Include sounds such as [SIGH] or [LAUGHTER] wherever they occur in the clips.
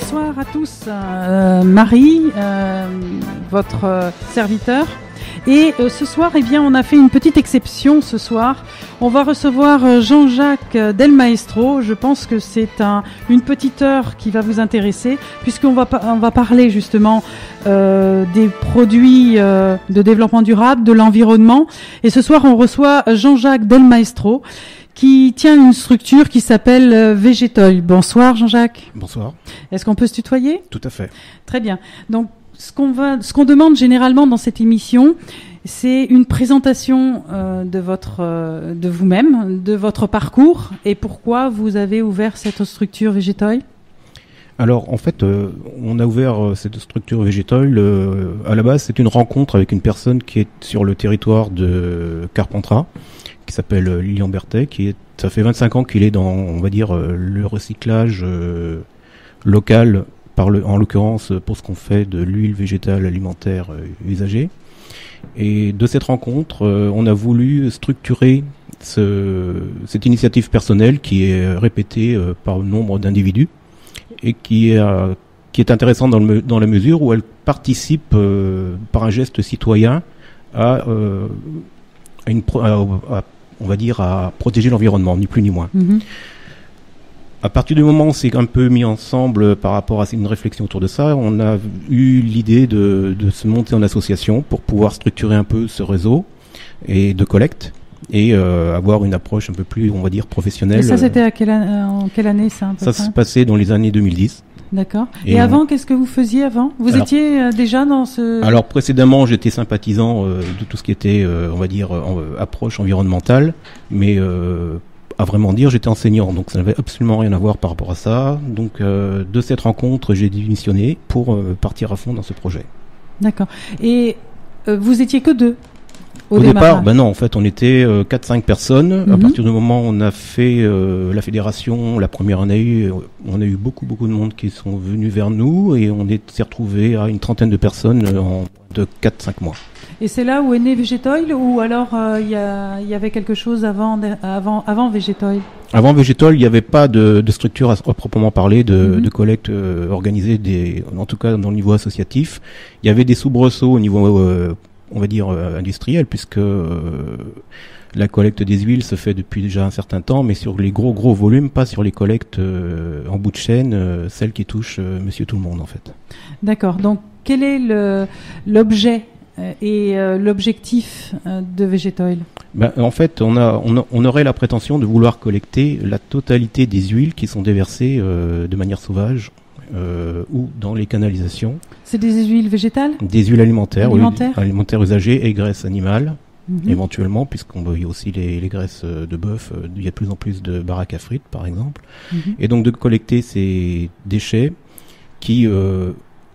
Bonsoir à tous. Euh, Marie, euh, votre euh, serviteur. Et euh, ce soir, eh bien, on a fait une petite exception ce soir. On va recevoir euh, Jean-Jacques euh, Del Maestro. Je pense que c'est un, une petite heure qui va vous intéresser, puisqu'on va, on va parler justement euh, des produits euh, de développement durable, de l'environnement. Et ce soir, on reçoit Jean-Jacques Del Maestro, qui tient une structure qui s'appelle euh, Végétol. Bonsoir Jean-Jacques. Bonsoir. Est-ce qu'on peut se tutoyer? Tout à fait. Très bien. Donc, ce qu'on va, ce qu'on demande généralement dans cette émission, c'est une présentation euh, de votre, euh, de vous-même, de votre parcours et pourquoi vous avez ouvert cette structure Végétoil. Alors en fait, euh, on a ouvert cette structure euh, à la base, c'est une rencontre avec une personne qui est sur le territoire de Carpentras, qui s'appelle euh, Lilian Berthet, qui est, ça fait 25 ans qu'il est dans, on va dire, euh, le recyclage euh, local, par le, en l'occurrence pour ce qu'on fait de l'huile végétale alimentaire usagée. Et de cette rencontre, on a voulu structurer ce, cette initiative personnelle qui est répétée par nombre d'individus et qui est, qui est intéressante dans, le, dans la mesure où elle participe par un geste citoyen à, une à- on va dire à protéger l'environnement, ni plus ni moins. Mhm. À partir du moment où on s'est un peu mis ensemble par rapport à une réflexion autour de ça, on a eu l'idée de, de se monter en association pour pouvoir structurer un peu ce réseau et de collecte et euh, avoir une approche un peu plus, on va dire, professionnelle. Et ça, c'était en quelle année ça Ça se passait dans les années 2010. D'accord. Et, Et avant, qu'est-ce que vous faisiez avant? Vous Alors- étiez euh, déjà dans ce. Alors précédemment, j'étais sympathisant euh, de tout ce qui était, euh, on va dire, euh, approche environnementale, mais à vraiment dire, j'étais enseignant, donc ça n'avait absolument rien à voir par rapport à ça. Donc de cette rencontre, j'ai démissionné pour partir à fond dans ce projet. D'accord. Et vous étiez que deux? Au, Au, départ, ben non, en fait, on était euh, 4-5 personnes. À Mhm. partir du moment où on a fait euh, la fédération, la première année, euh, on a eu beaucoup, beaucoup de monde qui sont venus vers nous et on est- s'est retrouvé à une trentaine de personnes euh, en de 4-5 mois. Et c'est là où est né Végétoil ou alors euh, il y, avait quelque chose avant, avant, avant Végétoil? Avant Végétol, il n'y avait pas de, de structure à, proprement parler de, Mhm. de collecte euh, organisée, des, en tout cas dans le niveau associatif. Il y avait des soubresauts au niveau, euh, on va dire, euh, industriel, puisque euh, la collecte des huiles se fait depuis déjà un certain temps, mais sur les gros gros volumes, pas sur les collectes euh, en bout de chaîne, celles qui touchent Monsieur Tout le Monde en fait. D'accord. Donc quel est l'objet et euh, l'objectif euh, de Végétoil? Ben, en fait, on, a, on, a- on aurait la prétention de vouloir collecter la totalité des huiles qui sont déversées euh, de manière sauvage euh, ou dans les canalisations. C'est des huiles végétales Des huiles alimentaires, Alimentaires. huiles alimentaires usagées et graisses animales, Mhm. éventuellement, puisqu'on voit aussi les, les graisses euh, de bœuf. euh, Il y a de plus en plus de baraques à frites, par exemple. Mhm. Et donc de collecter ces déchets qui euh,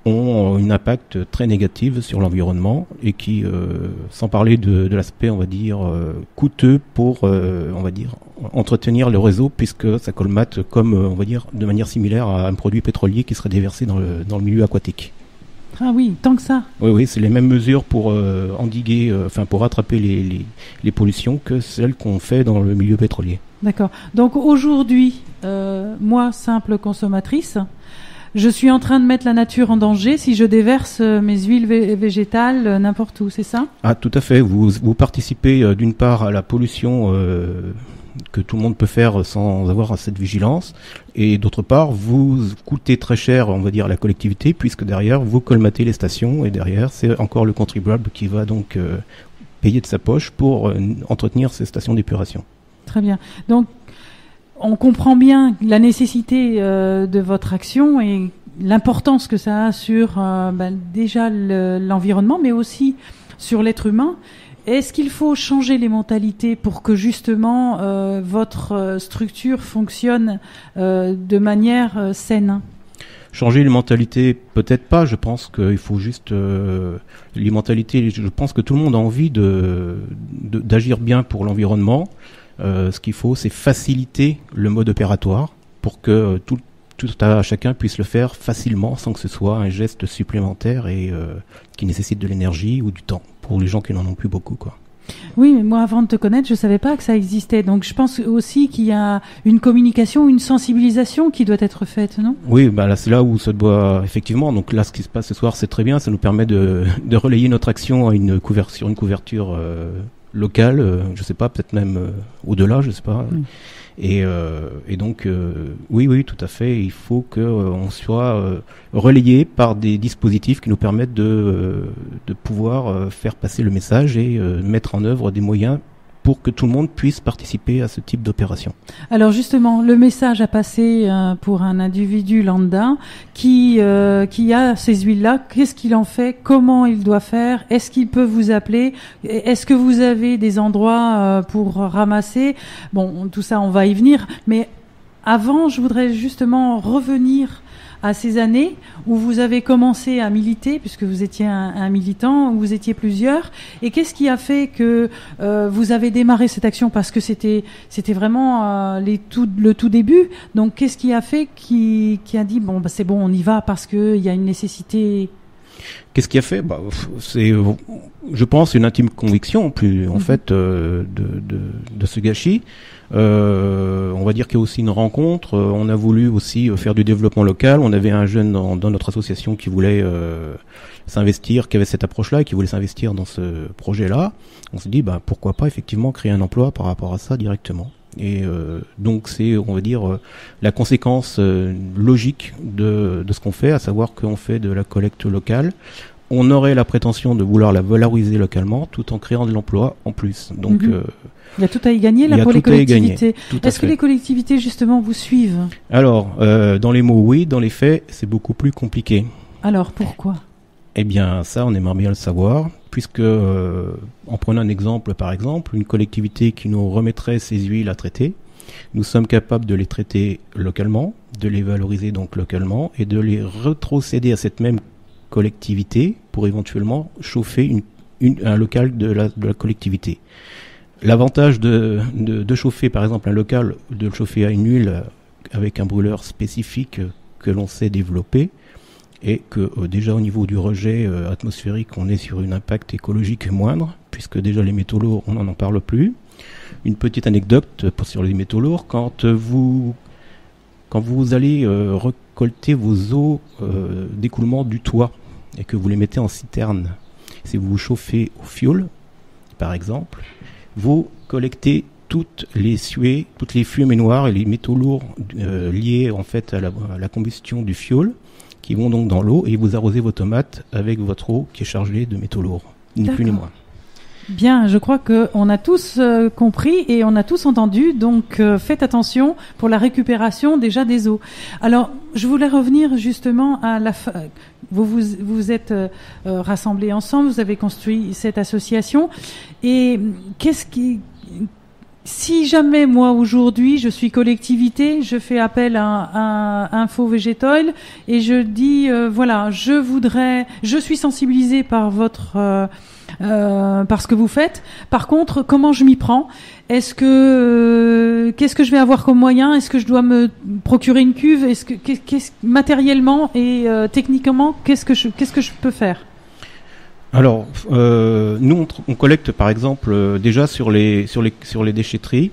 ont un impact très négatif sur l'environnement et qui, euh, sans parler de, de l'aspect, on va dire, euh, coûteux pour, euh, on va dire, entretenir le réseau, puisque ça colmate comme, euh, on va dire, de manière similaire à un produit pétrolier qui serait déversé dans le, dans le milieu aquatique. Ah oui, tant que ça. Oui, oui, c'est les mêmes mesures pour euh, endiguer, euh, enfin pour rattraper les, les, les pollutions que celles qu'on fait dans le milieu pétrolier. D'accord. Donc aujourd'hui, euh, moi, simple consommatrice, je suis en train de mettre la nature en danger si je déverse euh, mes huiles vé- végétales euh, n'importe où, c'est ça? Ah, tout à fait. Vous, vous participez euh, d'une part à la pollution euh, que tout le monde peut faire sans avoir cette vigilance, et d'autre part, vous coûtez très cher, on va dire, à la collectivité, puisque derrière, vous colmatez les stations, et derrière, c'est encore le contribuable qui va donc euh, payer de sa poche pour euh, entretenir ces stations d'épuration. Très bien. Donc, on comprend bien la nécessité euh, de votre action et l'importance que ça a sur euh, ben, déjà le- l'environnement, mais aussi sur l'être humain. Est-ce qu'il faut changer les mentalités pour que justement euh, votre structure fonctionne de manière saine? Changer les mentalités, peut-être pas. Je pense qu'il faut juste les mentalités. Je pense que tout le monde a envie d'agir bien pour l'environnement. Euh, ce qu'il faut, c'est faciliter le mode opératoire pour que euh, tout tout à chacun puisse le faire facilement sans que ce soit un geste supplémentaire et euh, qui nécessite de l'énergie ou du temps pour les gens qui n'en ont plus beaucoup quoi. Oui, mais moi, avant de te connaître, je savais pas que ça existait. Donc, je pense aussi qu'il y a une communication, une sensibilisation qui doit être faite, non? Oui, bah là, c'est là où ça doit effectivement. Donc là, ce qui se passe ce soir, c'est très bien. Ça nous permet de, de relayer notre action à une couverture, une couverture euh, locale. Euh, je sais pas, peut-être même euh, au-delà, je sais pas. Et, euh, et donc, euh, oui, oui, tout à fait. Il faut que euh, on soit euh, relayé par des dispositifs qui nous permettent de, euh, de pouvoir faire passer le message et euh, mettre en œuvre des moyens pour que tout le monde puisse participer à ce type d'opération. Alors justement, le message à passer euh, pour un individu lambda qui euh, qui a ces huiles-là, qu'est-ce qu'il en fait? Comment il doit faire? Est-ce qu'il peut vous appeler? Est-ce que vous avez des endroits euh, pour ramasser? Bon, tout ça, on va y venir. Mais avant, je voudrais justement revenir à ces années où vous avez commencé à militer, puisque vous étiez un, militant, où vous étiez plusieurs. Et qu'est-ce qui a fait que euh, vous avez démarré cette action? Parce que c'était c'était vraiment euh, les tout, le tout début. Donc qu'est-ce qui a fait qui, qui a dit bon bah, c'est bon on y va parce que il y a une nécessité. Qu'est-ce qui a fait bah, C'est, je pense, une intime conviction, plus en Mhm. fait, euh, de, de, de ce gâchis. Euh, on va dire qu'il y a aussi une rencontre. Euh, on a voulu aussi euh, faire du développement local. On avait un jeune dans, dans notre association qui voulait euh, s'investir, qui avait cette approche-là, et qui voulait s'investir dans ce projet-là. On s'est dit, bah, pourquoi pas effectivement créer un emploi par rapport à ça directement. Et euh, donc c'est, on va dire, euh, la conséquence euh, logique de, de ce qu'on fait, à savoir qu'on fait de la collecte locale. On aurait la prétention de vouloir la valoriser localement, tout en créant de l'emploi en plus. Donc, Mhm. Il y a tout à y gagner là pour les collectivités. Est-ce que les collectivités justement vous suivent? Alors, euh, dans les mots, oui. Dans les faits, c'est beaucoup plus compliqué. Alors pourquoi? Eh bien, ça, on aimerait bien le savoir, puisque, euh, en prenant un exemple, par exemple, une collectivité qui nous remettrait ces huiles à traiter, nous sommes capables de les traiter localement, de les valoriser donc localement, et de les retrocéder à cette même collectivité pour éventuellement chauffer un local de la, collectivité. L'avantage de, de, de chauffer, par exemple, un local, de le chauffer à une huile avec un brûleur spécifique que l'on sait développer, et que euh, déjà au niveau du rejet euh, atmosphérique, on est sur un impact écologique moindre, puisque déjà les métaux lourds, on n'en en parle plus. Une petite anecdote pour, sur les métaux lourds, quand euh, vous quand vous allez euh, récolter vos eaux euh, d'écoulement du toit et que vous les mettez en citerne, si vous vous chauffez au fioul, par exemple, vous collectez toutes les suées, toutes les fumées noires et les métaux lourds euh, liés en fait à la, à la combustion du fioul qui vont donc dans l'eau et vous arrosez vos tomates avec votre eau qui est chargée de métaux lourds, ni plus ni moins. Bien, je crois que on a tous euh, compris et on a tous entendu. Donc, euh, faites attention pour la récupération déjà des eaux. Alors, je voulais revenir justement à la. fa- Vous vous vous êtes euh, rassemblés ensemble. Vous avez construit cette association. Et qu'est-ce qui si jamais moi aujourd'hui je suis collectivité, je fais appel à, à Info Végétoil et je dis euh, voilà, je voudrais, je suis sensibilisée par votre euh, euh, par ce que vous faites. Par contre, comment je m'y prends? Est-ce que euh, qu'est-ce que je vais avoir comme moyen Est-ce que je dois me procurer une cuve? Est-ce que qu'est- qu'est-ce matériellement et techniquement qu'est-ce que je qu'est-ce que je peux faire? Alors, euh, nous, on, on collecte par exemple euh, déjà sur les, sur, les, sur les déchetteries.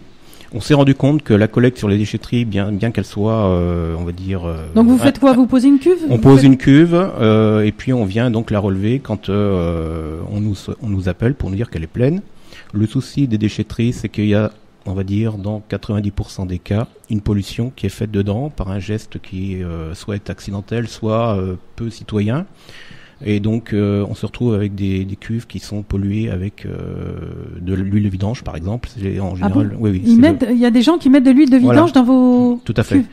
On s'est rendu compte que la collecte sur les déchetteries, bien, bien qu'elle soit, euh, on va dire... euh, Donc vous faites quoi? Vous posez une cuve? On pose faites- une cuve euh, et puis on vient donc la relever quand euh, on, nous, on nous appelle pour nous dire qu'elle est pleine. Le souci des déchetteries, c'est qu'il y a, on va dire, dans 90% des cas, une pollution qui est faite dedans par un geste qui euh, soit est accidentel, soit euh, peu citoyen. Et donc euh, on se retrouve avec des, des cuves qui sont polluées avec euh, de l'huile de vidange, par exemple. En Ah bon général, oui, oui, Ils c'est mettent, il y a des gens qui mettent de l'huile de Voilà. vidange dans vos tout à fait. cuves.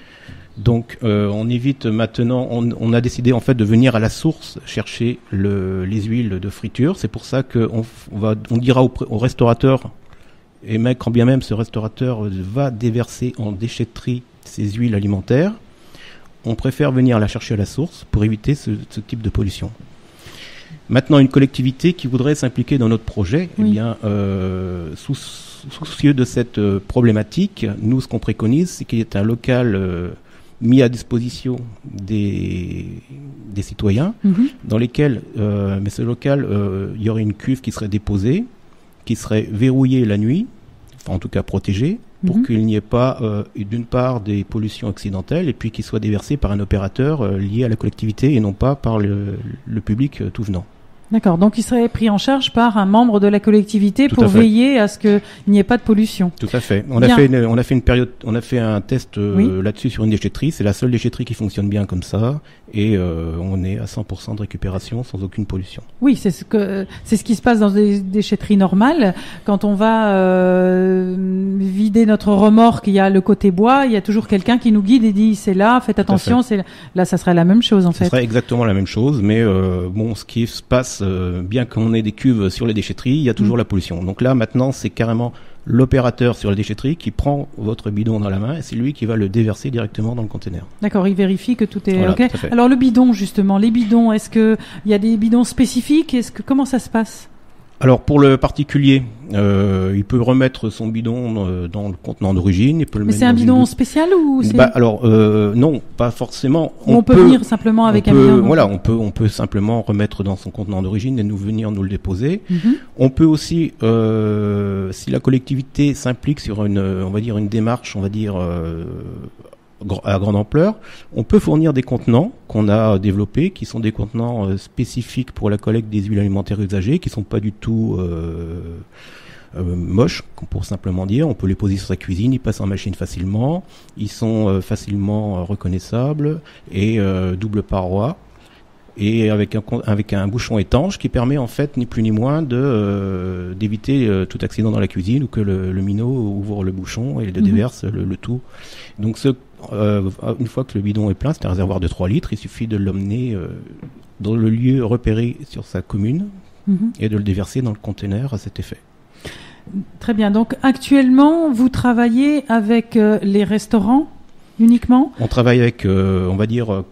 Donc, euh, on évite maintenant. On, on a décidé en fait de venir à la source chercher le, les huiles de friture. C'est pour ça qu'on on va, on dira au, restaurateur, et même quand bien même ce restaurateur va déverser en déchetterie ces huiles alimentaires, on préfère venir la chercher à la source pour éviter ce, ce type de pollution. Maintenant, une collectivité qui voudrait s'impliquer dans notre projet, Oui. eh bien, euh, soucieux de cette euh, problématique, nous, ce qu'on préconise, c'est qu'il y ait un local euh, mis à disposition des, des citoyens, Mhm. dans lesquels, mais ce local, il y aurait une cuve qui serait déposée, qui serait verrouillé la nuit, enfin en tout cas protégé, pour Mhm. qu'il n'y ait pas d'une part des pollutions accidentelles et puis qu'il soit déversé par un opérateur lié à la collectivité et non pas par le, le public tout venant. D'accord. Donc il serait pris en charge par un membre de la collectivité Tout pour à fait. veiller à ce qu'il n'y ait pas de pollution. Tout à fait. On Bien. a fait, une, on a fait une période, on a fait un test euh, Oui. là-dessus sur une déchetterie. C'est la seule déchetterie qui fonctionne bien comme ça, et euh, on est à 100% de récupération sans aucune pollution. Oui, c'est ce que c'est ce qui se passe dans des déchetteries normales. Quand on va euh, notre remorque, il y a le côté bois, il y a toujours quelqu'un qui nous guide et dit c'est là, faites attention. C'est là. là, ça serait la même chose en Ce fait. serait exactement la même chose, mais euh, bon, ce qui se passe, euh, bien qu'on ait des cuves sur les déchetteries, il y a toujours Mm. la pollution. Donc là, maintenant, c'est carrément l'opérateur sur la déchetterie qui prend votre bidon dans la main et c'est lui qui va le déverser directement dans le conteneur. D'accord, il vérifie que tout est Voilà, ok. tout. Alors le bidon justement, les bidons, est-ce que il y a des bidons spécifiques? Est-ce que comment ça se passe? Alors pour le particulier, euh, il peut remettre son bidon euh, dans le contenant d'origine. Il peut le Mais c'est un bidon spécial ou Bah, alors euh, non, pas forcément. on, peut, venir simplement avec un peut- bidon Voilà, on peut on peut simplement remettre dans son contenant d'origine et nous venir nous le déposer. Mhm. On peut aussi, euh, si la collectivité s'implique sur une, on va dire une démarche, on va dire euh, à grande ampleur, on peut fournir des contenants qu'on a développés, qui sont des contenants euh, spécifiques pour la collecte des huiles alimentaires usagées, qui sont pas du tout euh, euh, moches, pour simplement dire. On peut les poser sur sa cuisine, ils passent en machine facilement, ils sont euh, facilement euh, reconnaissables et euh, double paroi et avec un avec un bouchon étanche qui permet en fait ni plus ni moins de euh, d'éviter euh, tout accident dans la cuisine ou que le, le minot ouvre le bouchon et le Mhm. déverse le, le tout. Donc ce, euh, une fois que le bidon est plein, c'est un réservoir de 3 litres, il suffit de l'emmener euh, dans le lieu repéré sur sa commune Mhm. et de le déverser dans le conteneur à cet effet. Très bien. Donc actuellement, vous travaillez avec euh, les restaurants uniquement? On travaille avec, on va dire,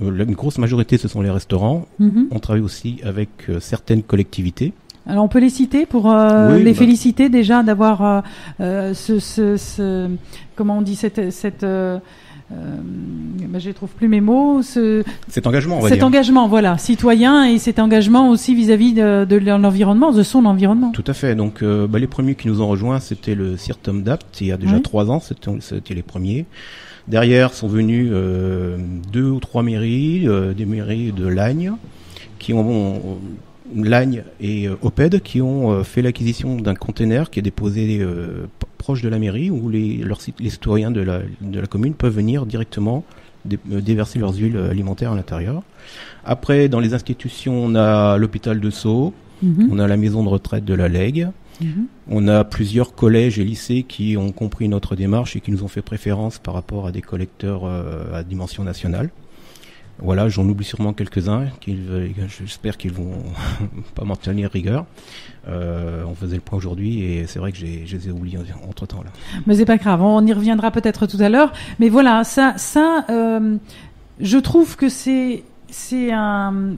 la- une grosse majorité ce sont les restaurants. Mhm. On travaille aussi avec certaines collectivités. Alors on peut les citer pour euh, Oui, les bah. féliciter déjà d'avoir euh, euh, ce, ce, ce- comment on dit cette cette euh, bah, je trouve plus mes mots ce, Cet engagement, on va cet dire. engagement voilà citoyen et cet engagement aussi vis-à-vis de, de l'environnement de son environnement. Tout à fait. Donc, bah, les premiers qui nous ont rejoints, c'était le CIRTOM DAPT, il y a déjà Oui. trois ans, c'était les premiers. Derrière sont venus deux ou trois mairies, des mairies de Lagne, qui ont Lagne et euh, Oped, qui ont euh, fait l'acquisition d'un conteneur qui est déposé euh, proche de la mairie, où les, leurs, les citoyens de la, de la commune peuvent venir directement dé- déverser leurs huiles alimentaires à l'intérieur. Après, dans les institutions, on a l'hôpital de Sceaux, Mhm. on a la maison de retraite de la Lègue. Mhm. On a plusieurs collèges et lycées qui ont compris notre démarche et qui nous ont fait préférence par rapport à des collecteurs euh, à dimension nationale. Voilà, j'en oublie sûrement quelques-uns. veulent- J'espère qu'ils vont [LAUGHS] pas m'en tenir rigueur. Euh, on faisait le point aujourd'hui et c'est vrai que je les ai oubliés entre temps là. Mais c'est pas grave, on y reviendra peut-être tout à l'heure. Mais voilà, ça, euh, je trouve que c'est euh,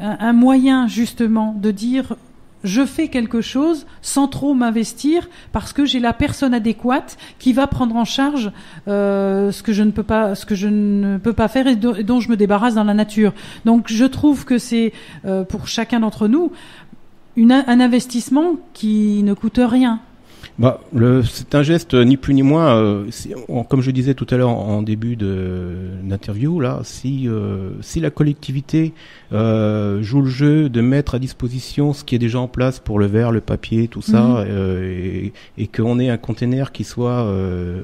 un moyen justement de dire je fais quelque chose sans trop m'investir parce que j'ai la personne adéquate qui va prendre en charge euh, ce que je ne peux pas ce que je ne peux pas faire et, do- et dont je me débarrasse dans la nature. Donc je trouve que c'est euh, pour chacun d'entre nous un investissement qui ne coûte rien. Bah, le, c'est un geste euh, ni plus ni moins. euh, si- en- comme je disais tout à l'heure en, en début de, d'interview, là, si euh, si la collectivité euh, joue le jeu de mettre à disposition ce qui est déjà en place pour le verre, le papier, tout ça, Mhm. euh, et, et qu'on ait un conteneur qui soit euh,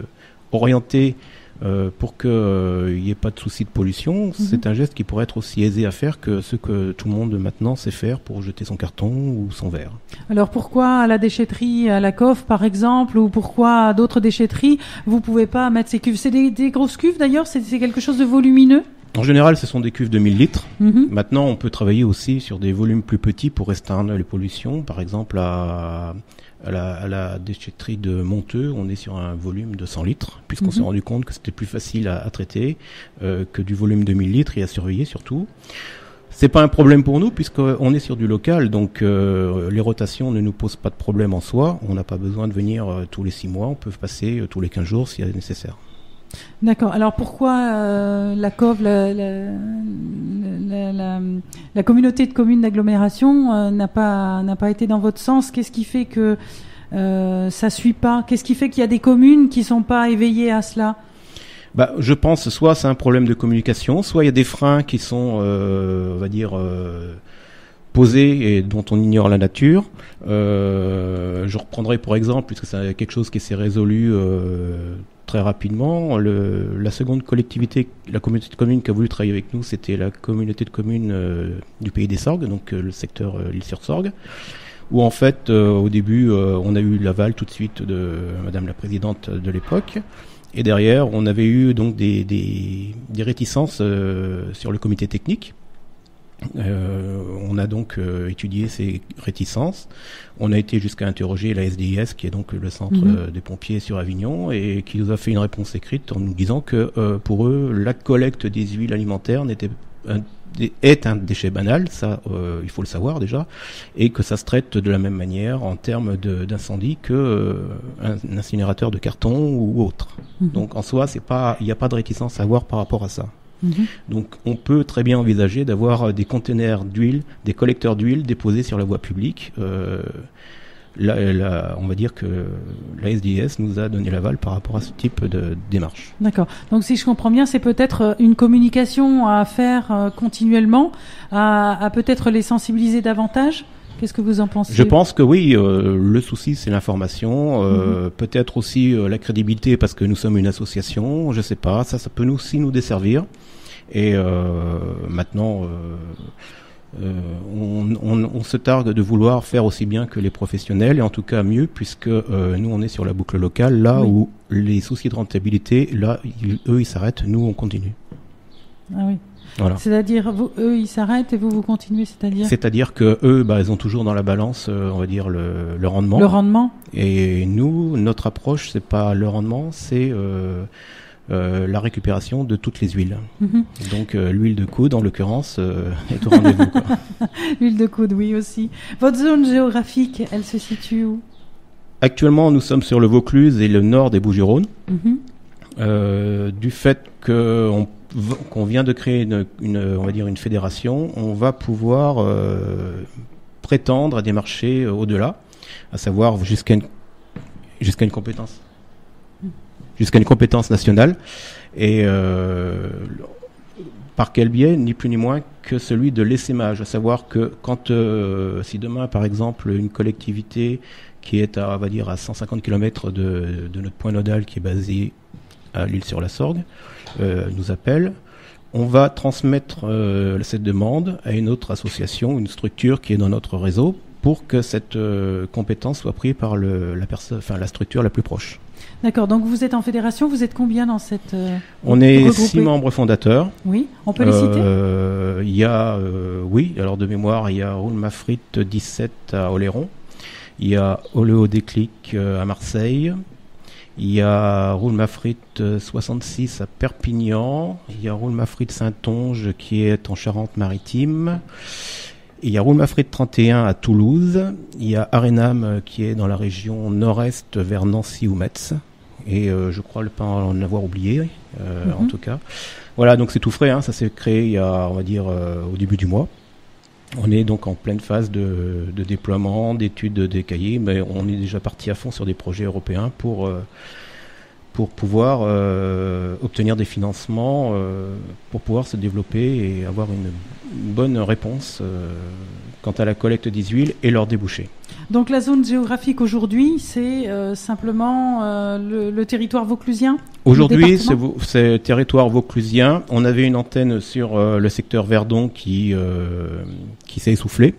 orienté euh, pour qu'il n'y ait pas de souci de pollution, c'est un geste qui pourrait être aussi aisé à faire que ce que tout le monde maintenant sait faire pour jeter son carton ou son verre. Alors pourquoi à la déchetterie, à la COF par exemple, ou pourquoi à d'autres déchetteries, vous pouvez pas mettre ces cuves? C'est des, des grosses cuves d'ailleurs? C'est c'est quelque chose de volumineux? En général, ce sont des cuves de 1000 litres. Mhm. Maintenant, on peut travailler aussi sur des volumes plus petits pour restreindre les pollutions. Par exemple, à, à, la, à la déchetterie de Monteux, on est sur un volume de 100 litres, puisqu'on Mhm. s'est rendu compte que c'était plus facile à, à traiter euh, que du volume de 1000 litres et à surveiller surtout. C'est pas un problème pour nous puisqu'on est sur du local, donc euh, les rotations ne nous posent pas de problème en soi. On n'a pas besoin de venir euh, tous les 6 mois, on peut passer tous les 15 jours si nécessaire. D'accord. Alors pourquoi euh, la COV, la, la, communauté de communes d'agglomération, euh, n'a pas n'a pas été dans votre sens? Qu'est-ce qui fait que euh, ça suit pas? Qu'est-ce qui fait qu'il y a des communes qui sont pas éveillées à cela? Bah, je pense soit c'est un problème de communication, soit il y a des freins qui sont, on va dire, euh, posés et dont on ignore la nature. Euh, je reprendrai pour exemple, puisque c'est quelque chose qui s'est résolu euh, très rapidement, la seconde collectivité, la communauté de communes qui a voulu travailler avec nous, c'était la communauté de communes euh, du Pays des Sorgues, donc le secteur l'île-sur-Sorgue où en fait au début on a eu l'aval tout de suite de Madame la Présidente de l'époque et derrière, on avait eu donc des, réticences euh, sur le comité technique. Euh, on a donc euh, étudié ces réticences. On a été jusqu'à interroger la SDIS, qui est donc le centre mhm. euh, des pompiers sur Avignon, et qui nous a fait une réponse écrite en nous disant que pour eux, la collecte des huiles alimentaires n'était est un déchet banal, ça euh, il faut le savoir déjà, et que ça se traite de la même manière en termes d'incendie que euh, un, incinérateur de carton ou autre. Mhm. Donc en soi, c'est pas, il n'y a pas de réticence à avoir par rapport à ça. Mhm. Donc on peut très bien envisager d'avoir des conteneurs d'huile, des collecteurs d'huile déposés sur la voie publique. Euh, on va dire que la SDS nous a donné l'aval par rapport à ce type de démarche. D'accord. Donc si je comprends bien, c'est peut-être euh, une communication à faire euh, continuellement, à, peut-être les sensibiliser davantage? Qu'est-ce que vous en pensez Je pense que oui. Euh, le souci, c'est l'information. Mhm. Peut-être aussi la crédibilité, parce que nous sommes une association. Je sais pas. Ça, ça peut nous aussi nous desservir. Et maintenant, euh, on, se targue de vouloir faire aussi bien que les professionnels, et en tout cas mieux, puisque euh, nous on est sur la boucle locale, là où les soucis de rentabilité, là, eux ils s'arrêtent, nous on continue. Ah oui. Voilà. C'est-à-dire, eux, ils s'arrêtent et vous, vous continuez, c'est-à-dire C'est-à-dire que eux, bah, ils ont toujours dans la balance, euh, on va dire, le, le, rendement. Le rendement. Et nous, notre approche, c'est pas le rendement, c'est euh, euh, la récupération de toutes les huiles. Mhm. Donc euh, l'huile de coude, en l'occurrence, euh, est au rendez-vous. [LAUGHS] l'huile de coude, oui aussi. Votre zone géographique, elle se situe où? Actuellement, nous sommes sur le Vaucluse et le nord des Bouches-du-Rhône. Mhm. du fait qu'on qu'on vient de créer une, on va dire une fédération, on va pouvoir prétendre à des marchés au-delà, à savoir jusqu'à une, jusqu'à une compétence jusqu'à une compétence nationale. Et euh, par quel biais? Ni plus ni moins que celui de l'essaimage, à savoir que quand, euh, si demain, par exemple, une collectivité qui est à, on va dire, à 150 km de, de notre point nodal qui est basé à l'île sur la Sorgue, euh, nous appelle, on va transmettre euh, cette demande à une autre association, une structure qui est dans notre réseau, pour que cette euh, compétence soit prise par le, la, enfin, la structure la plus proche. D'accord, donc vous êtes en fédération, vous êtes combien dans cette... Euh, on est six membres fondateurs. Oui, on peut les citer? euh, Il y a, euh, oui, alors de mémoire, il y a Roule Mafrit 17 à Oléron, il y a Oléo Déclic à Marseille, il y a Roule Mafrit 66 à Perpignan, il y a Roule Mafrit Saint-Onge qui est en Charente-Maritime, il y a Roulmafrit 31 à Toulouse. Il y a Arenam euh, qui est dans la région nord-est vers Nancy ou Metz. Et euh, je crois ne pas en avoir oublié, euh, en mhm. tout cas. Voilà, donc c'est tout frais. Hein, ça s'est créé il y a, on va dire, au début du mois. On est donc en pleine phase de, déploiement, d'études des cahiers, mais on est déjà parti à fond sur des projets européens pour pour pouvoir euh, obtenir des financements, euh, pour pouvoir se développer et avoir une, bonne réponse euh, quant à la collecte des huiles et leur débouchés. Donc la zone géographique aujourd'hui, c'est simplement le, territoire vauclusien Aujourd'hui, c'est le territoire vauclusien. On avait une antenne sur le secteur Verdon qui, qui s'est essoufflée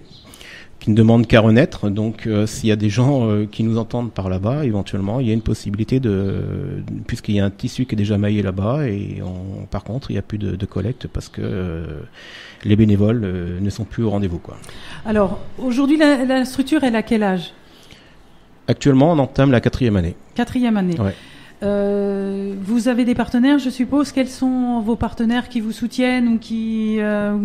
qui ne demande qu'à renaître. Donc, euh, s'il y a des gens euh, qui nous entendent par là-bas, éventuellement, il y a une possibilité de, puisqu'il y a un tissu qui est déjà maillé là-bas, et par contre, il n'y a plus de, collecte parce que euh, les bénévoles ne sont plus au rendez-vous. Quoi. Alors, aujourd'hui, la, la, structure, elle a quel âge? Actuellement, on entame la quatrième année. Quatrième année. Ouais. Euh, vous avez des partenaires, je suppose. Quels sont vos partenaires qui vous soutiennent ou qui, euh,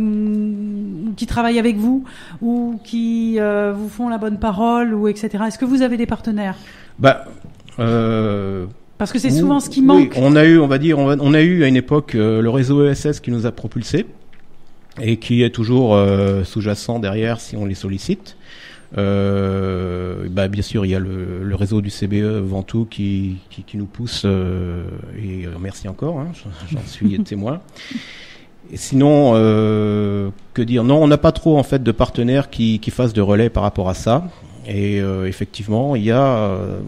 qui travaillent avec vous ou qui euh, vous font la bonne parole ou etc. Est-ce que vous avez des partenaires? Bah, Parce que c'est souvent ce qui manque. Oui, on a eu, on va dire, on, a eu à une époque le réseau ESS qui nous a propulsés et qui est toujours sous-jacent derrière si on les sollicite. Euh, bah, bien sûr, il y a le, le réseau du CBE Ventoux qui, qui, qui nous pousse, euh, et merci encore, hein, j'en suis [LAUGHS] témoin. Et sinon, euh, que dire? Non, on n'a pas trop en fait de partenaires qui, qui fassent de relais par rapport à ça. Et euh, effectivement, il y a, euh,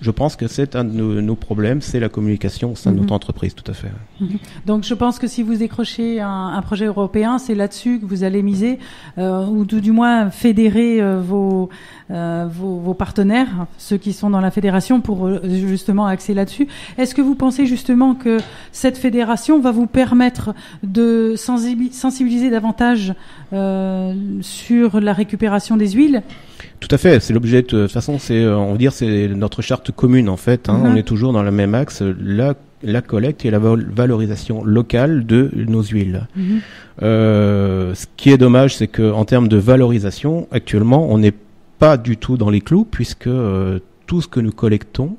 je pense que c'est un de nos, problèmes, c'est la communication au sein de notre mhm. entreprise, tout à fait. Mhm. Donc, je pense que si vous décrochez un, un projet européen, c'est là-dessus que vous allez miser, euh, ou tout du moins fédérer euh, vos, vos, vos, partenaires, ceux qui sont dans la fédération, pour justement axer là-dessus. Est-ce que vous pensez justement que cette fédération va vous permettre de sensibiliser davantage sur la récupération des huiles? Tout à fait, c'est l'objet. De, toute façon, c'est euh, on va dire c'est notre charte commune en fait. Hein. On mhm. est toujours dans le même axe, la, la collecte et la valorisation locale de nos huiles. Mhm. Euh, ce qui est dommage, c'est que en termes de valorisation, actuellement, on n'est pas du tout dans les clous puisque euh, tout ce que nous collectons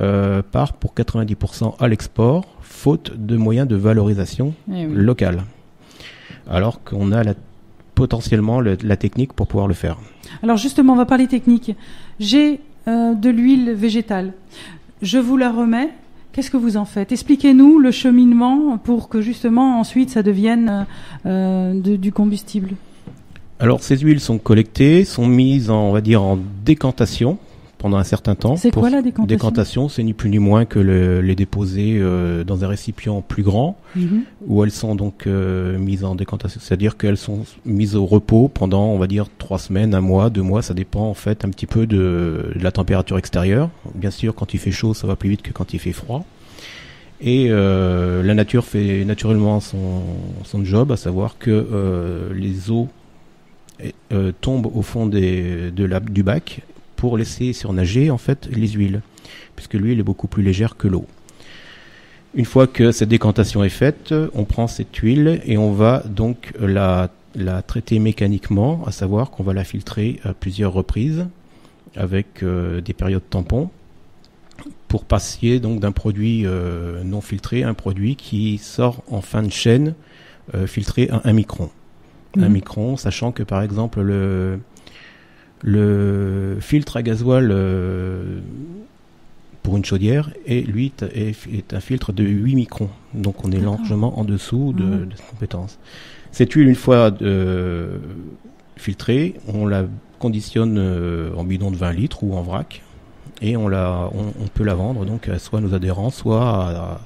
euh, part pour 90% à l'export, faute de moyens de valorisation eh locale. Alors qu'on a la, potentiellement la technique pour pouvoir le faire. Alors justement, on va parler technique. J'ai euh, de l'huile végétale. Je vous la remets. Qu'est-ce que vous en faites? Expliquez-nous le cheminement pour que justement ensuite ça devienne euh, du combustible. Alors ces huiles sont collectées, sont mises en, on va dire, en décantation pendant un certain temps. C'est quoi la décantation? Décantation, c'est ni plus ni moins que les déposer euh, dans un récipient plus grand, mhm. où elles sont donc euh, mises en décantation, c'est-à-dire qu'elles sont mises au repos pendant, on va dire, trois semaines, un mois, deux mois, ça dépend en fait un petit peu de, la température extérieure. Bien sûr, quand il fait chaud, ça va plus vite que quand il fait froid. Et euh, la nature fait naturellement son, son job, à savoir que les eaux tombent au fond de du bac pour laisser surnager en fait les huiles, puisque l'huile est beaucoup plus légère que l'eau. Une fois que cette décantation est faite, on prend cette huile et on va donc la, traiter mécaniquement, à savoir qu'on va la filtrer à plusieurs reprises avec euh, des périodes tampons pour passer donc d'un produit euh, non filtré à un produit qui sort en fin de chaîne euh, filtré à un micron. Un mhm. micron, sachant que par exemple le, le filtre à gasoil euh, pour une chaudière lui est, un filtre de 8 microns. Donc on est largement en dessous de, mhm. de cette compétence. Cette huile, une fois euh, filtrée, on la conditionne euh, en bidon de 20 litres ou en vrac et on, la, on, peut la vendre donc à soit nos adhérents, soit à,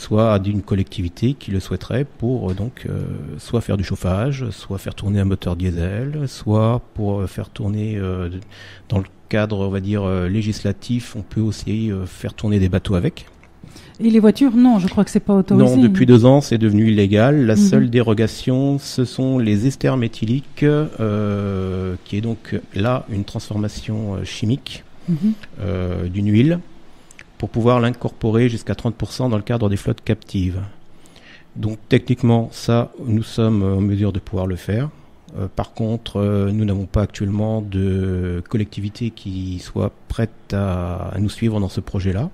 soit d'une collectivité qui le souhaiterait pour euh, donc euh, soit faire du chauffage, soit faire tourner un moteur diesel, soit pour euh, faire tourner dans le cadre on va dire législatif, on peut aussi faire tourner des bateaux avec. Et les voitures, non, je crois que c'est pas autorisé. Non, depuis deux ans, c'est devenu illégal. La mhm. seule dérogation, ce sont les esters méthyliques, qui est donc là une transformation chimique mhm. d'une huile pour pouvoir l'incorporer jusqu'à 30% dans le cadre des flottes captives. Donc techniquement, ça, nous sommes en mesure de pouvoir le faire. Euh, par contre, euh, nous n'avons pas actuellement de collectivité qui soit prête à nous suivre dans ce projet-là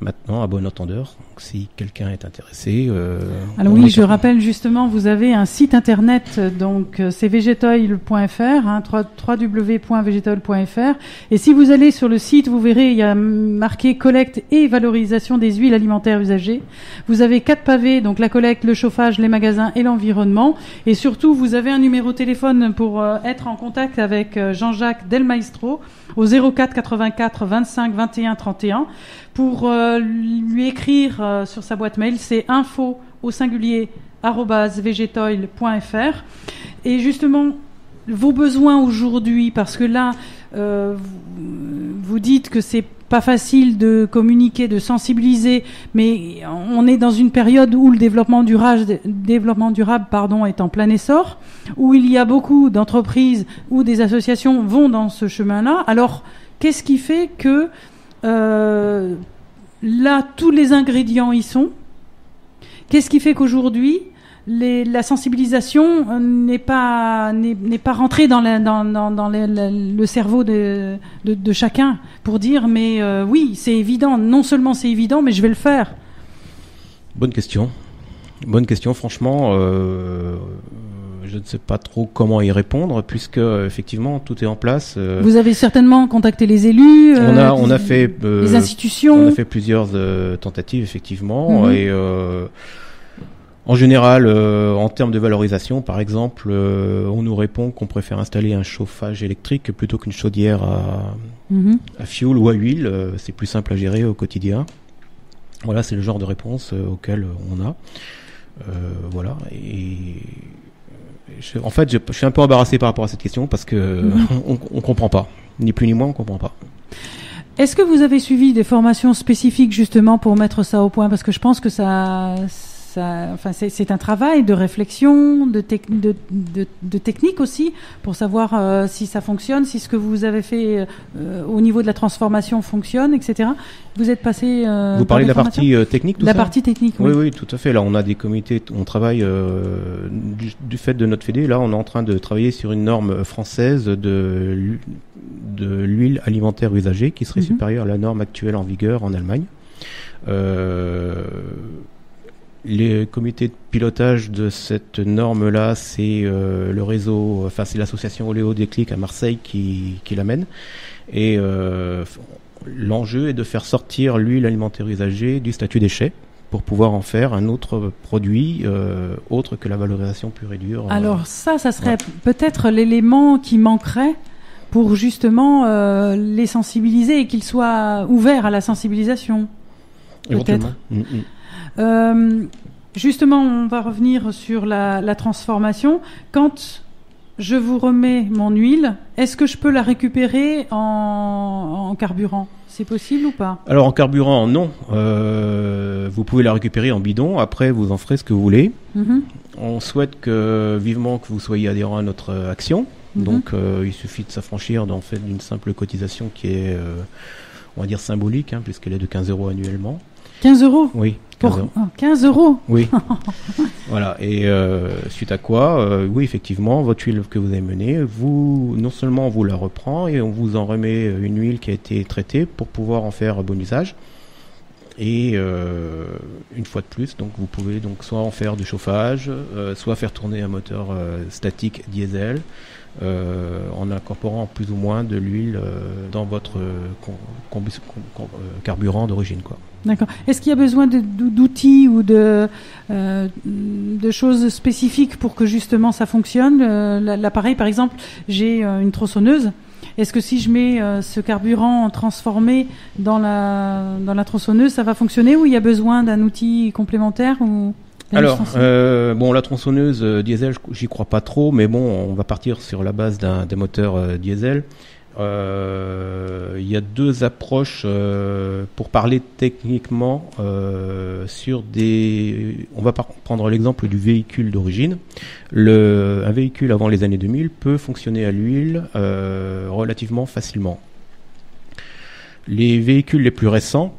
maintenant à bon entendeur. Si quelqu'un est intéressé. Euh, Alors oui, je rappelle justement, vous avez un site internet, donc euh, c'est végetoil.fr, hein. Et si vous allez sur le site, vous verrez, il y a marqué collecte et valorisation des huiles alimentaires usagées. Vous avez quatre pavés, donc la collecte, le chauffage, les magasins et l'environnement. Et surtout, vous avez un numéro de téléphone pour euh, être en contact avec euh, Jean-Jacques Delmaestro au 04 84 25 21 31 pour euh, lui écrire euh, sur sa boîte mail. C'est info au singulier végetoil.fr et justement vos besoins aujourd'hui parce que là euh, vous, dites que c'est pas facile de communiquer, de sensibiliser, mais on est dans une période où le développement durable, est en plein essor, où il y a beaucoup d'entreprises ou des associations vont dans ce chemin-là. Alors, qu'est-ce qui fait que euh, là, tous les ingrédients y sont Qu'est-ce qui fait qu'aujourd'hui, la sensibilisation euh, n'est pas n'est pas rentrée dans, le, cerveau de, chacun pour dire mais euh, oui c'est évident non seulement c'est évident mais je vais le faire. Bonne question, bonne question. Franchement, je ne sais pas trop comment y répondre puisque effectivement tout est en place. Euh, Vous avez certainement contacté les élus. on a on a fait les institutions. On a fait plusieurs tentatives effectivement mhm. et en général, euh, en termes de valorisation, par exemple, euh, on nous répond qu'on préfère installer un chauffage électrique plutôt qu'une chaudière à, mm à fuel ou à huile. Euh, c'est plus simple à gérer au quotidien. Voilà, c'est le genre de réponse auquel on a. voilà. Et en fait, je, suis un peu embarrassé par rapport à cette question parce que mhm. [LAUGHS] on, on comprend pas, ni plus ni moins, on comprend pas. Est-ce que vous avez suivi des formations spécifiques justement pour mettre ça au point? Parce que je pense que ça enfin, c'est un travail de réflexion, de, de, de, technique aussi, pour savoir euh, si ça fonctionne, si ce que vous avez fait euh, au niveau de la transformation fonctionne, etc. Vous êtes passé. Euh, vous parlez de la partie technique, tout La partie technique. Oui. oui, tout à fait. Là, on a des comités, on travaille du, fait de notre fédé. Là, on est en train de travailler sur une norme française de de l'huile alimentaire usagée qui serait mhm. supérieure à la norme actuelle en vigueur en Allemagne. Euh, les comités de pilotage de cette norme-là, c'est euh, le réseau, enfin c'est l'association Oléo Déclic à Marseille qui, qui l'amène. Et euh, l'enjeu est de faire sortir l'huile alimentaire usagée du statut déchet pour pouvoir en faire un autre produit euh, autre que la valorisation pure et dure. Alors ça, ça serait peut-être l'élément qui manquerait pour justement les sensibiliser et qu'ils soient ouverts à la sensibilisation. Peut-être. Mm. Euh, justement, on va revenir sur la, transformation. Quand je vous remets mon huile, est-ce que je peux la récupérer en, carburant? C'est possible ou pas? Alors en carburant, non. Euh, vous pouvez la récupérer en bidon. Après, vous en ferez ce que vous voulez. Mhm. On souhaite que vivement que vous soyez adhérent à notre action. Mhm. Donc, euh, il suffit de s'affranchir fait d'une simple cotisation qui est, on va dire symbolique, hein, puisqu'elle est de 15 euros annuellement. 15 euros? Oui. 15 euros. 15 euros Oui. [LAUGHS] voilà. Et euh, suite à quoi, euh, oui, effectivement, votre huile que vous avez menée, vous, non seulement on vous la reprend et on vous en remet une huile qui a été traitée pour pouvoir en faire bon usage. Et euh, une fois de plus, donc vous pouvez donc soit en faire du chauffage, soit faire tourner un moteur statique diesel, en incorporant plus ou moins de l'huile dans votre carburant d'origine, quoi. D'accord. Est-ce qu'il y a besoin d'outils ou de, euh, de choses spécifiques pour que justement ça fonctionne euh, L'appareil, par exemple, j'ai euh, une tronçonneuse. Est-ce que si je mets ce carburant transformé dans la, dans la tronçonneuse, ça va fonctionner ou il y a besoin d'un outil complémentaire ou alors, bon, la tronçonneuse diesel, j'y crois pas trop, mais bon, on va partir sur la base d'un moteur diesel. Euh, il y a deux approches euh, pour parler techniquement euh, sur des. On va prendre l'exemple du véhicule d'origine. Un véhicule avant les années 2000 peut fonctionner à l'huile relativement facilement. Les véhicules les plus récents,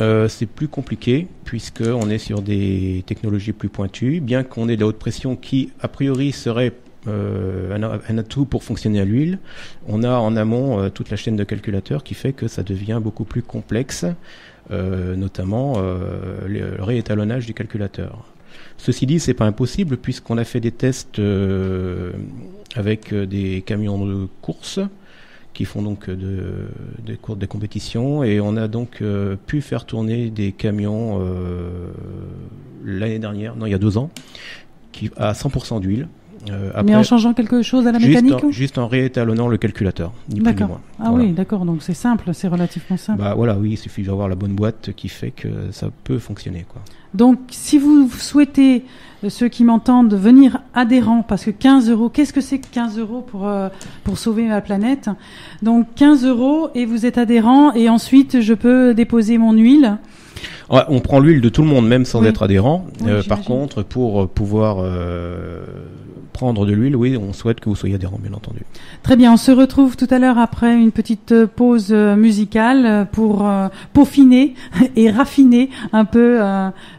c'est plus compliqué puisqu'on est sur des technologies plus pointues, bien qu'on ait de la haute pression qui a priori serait euh, un, atout pour fonctionner à l'huile. On a en amont euh, toute la chaîne de calculateurs qui fait que ça devient beaucoup plus complexe, euh, notamment le réétalonnage du calculateur. Ceci dit, c'est pas impossible puisqu'on a fait des tests avec des camions de course qui font donc de, des courses des compétitions et on a donc pu faire tourner des camions l'année dernière, non il y a deux ans, à 100% d'huile euh, Mais en changeant quelque chose à la mécanique Juste en réétalonnant le calculateur. D'accord. Ah oui, d'accord. Donc c'est simple, c'est relativement simple. Bah voilà, oui, il suffit d'avoir la bonne boîte qui fait que ça peut fonctionner. Quoi. Donc si vous souhaitez, euh, ceux qui m'entendent, venir adhérents, parce que 15 euros, qu'est-ce que c'est que 15 euros pour, euh, pour sauver ma planète? Donc 15 euros et vous êtes adhérent et ensuite je peux déposer mon huile. on prend l'huile de tout le monde, même sans être adhérent. par contre, pour pouvoir prendre de l'huile, oui, on souhaite que vous soyez adhérent, bien entendu. Très bien, on se retrouve tout à l'heure après une petite pause musicale pour peaufiner [LAUGHS] et raffiner un peu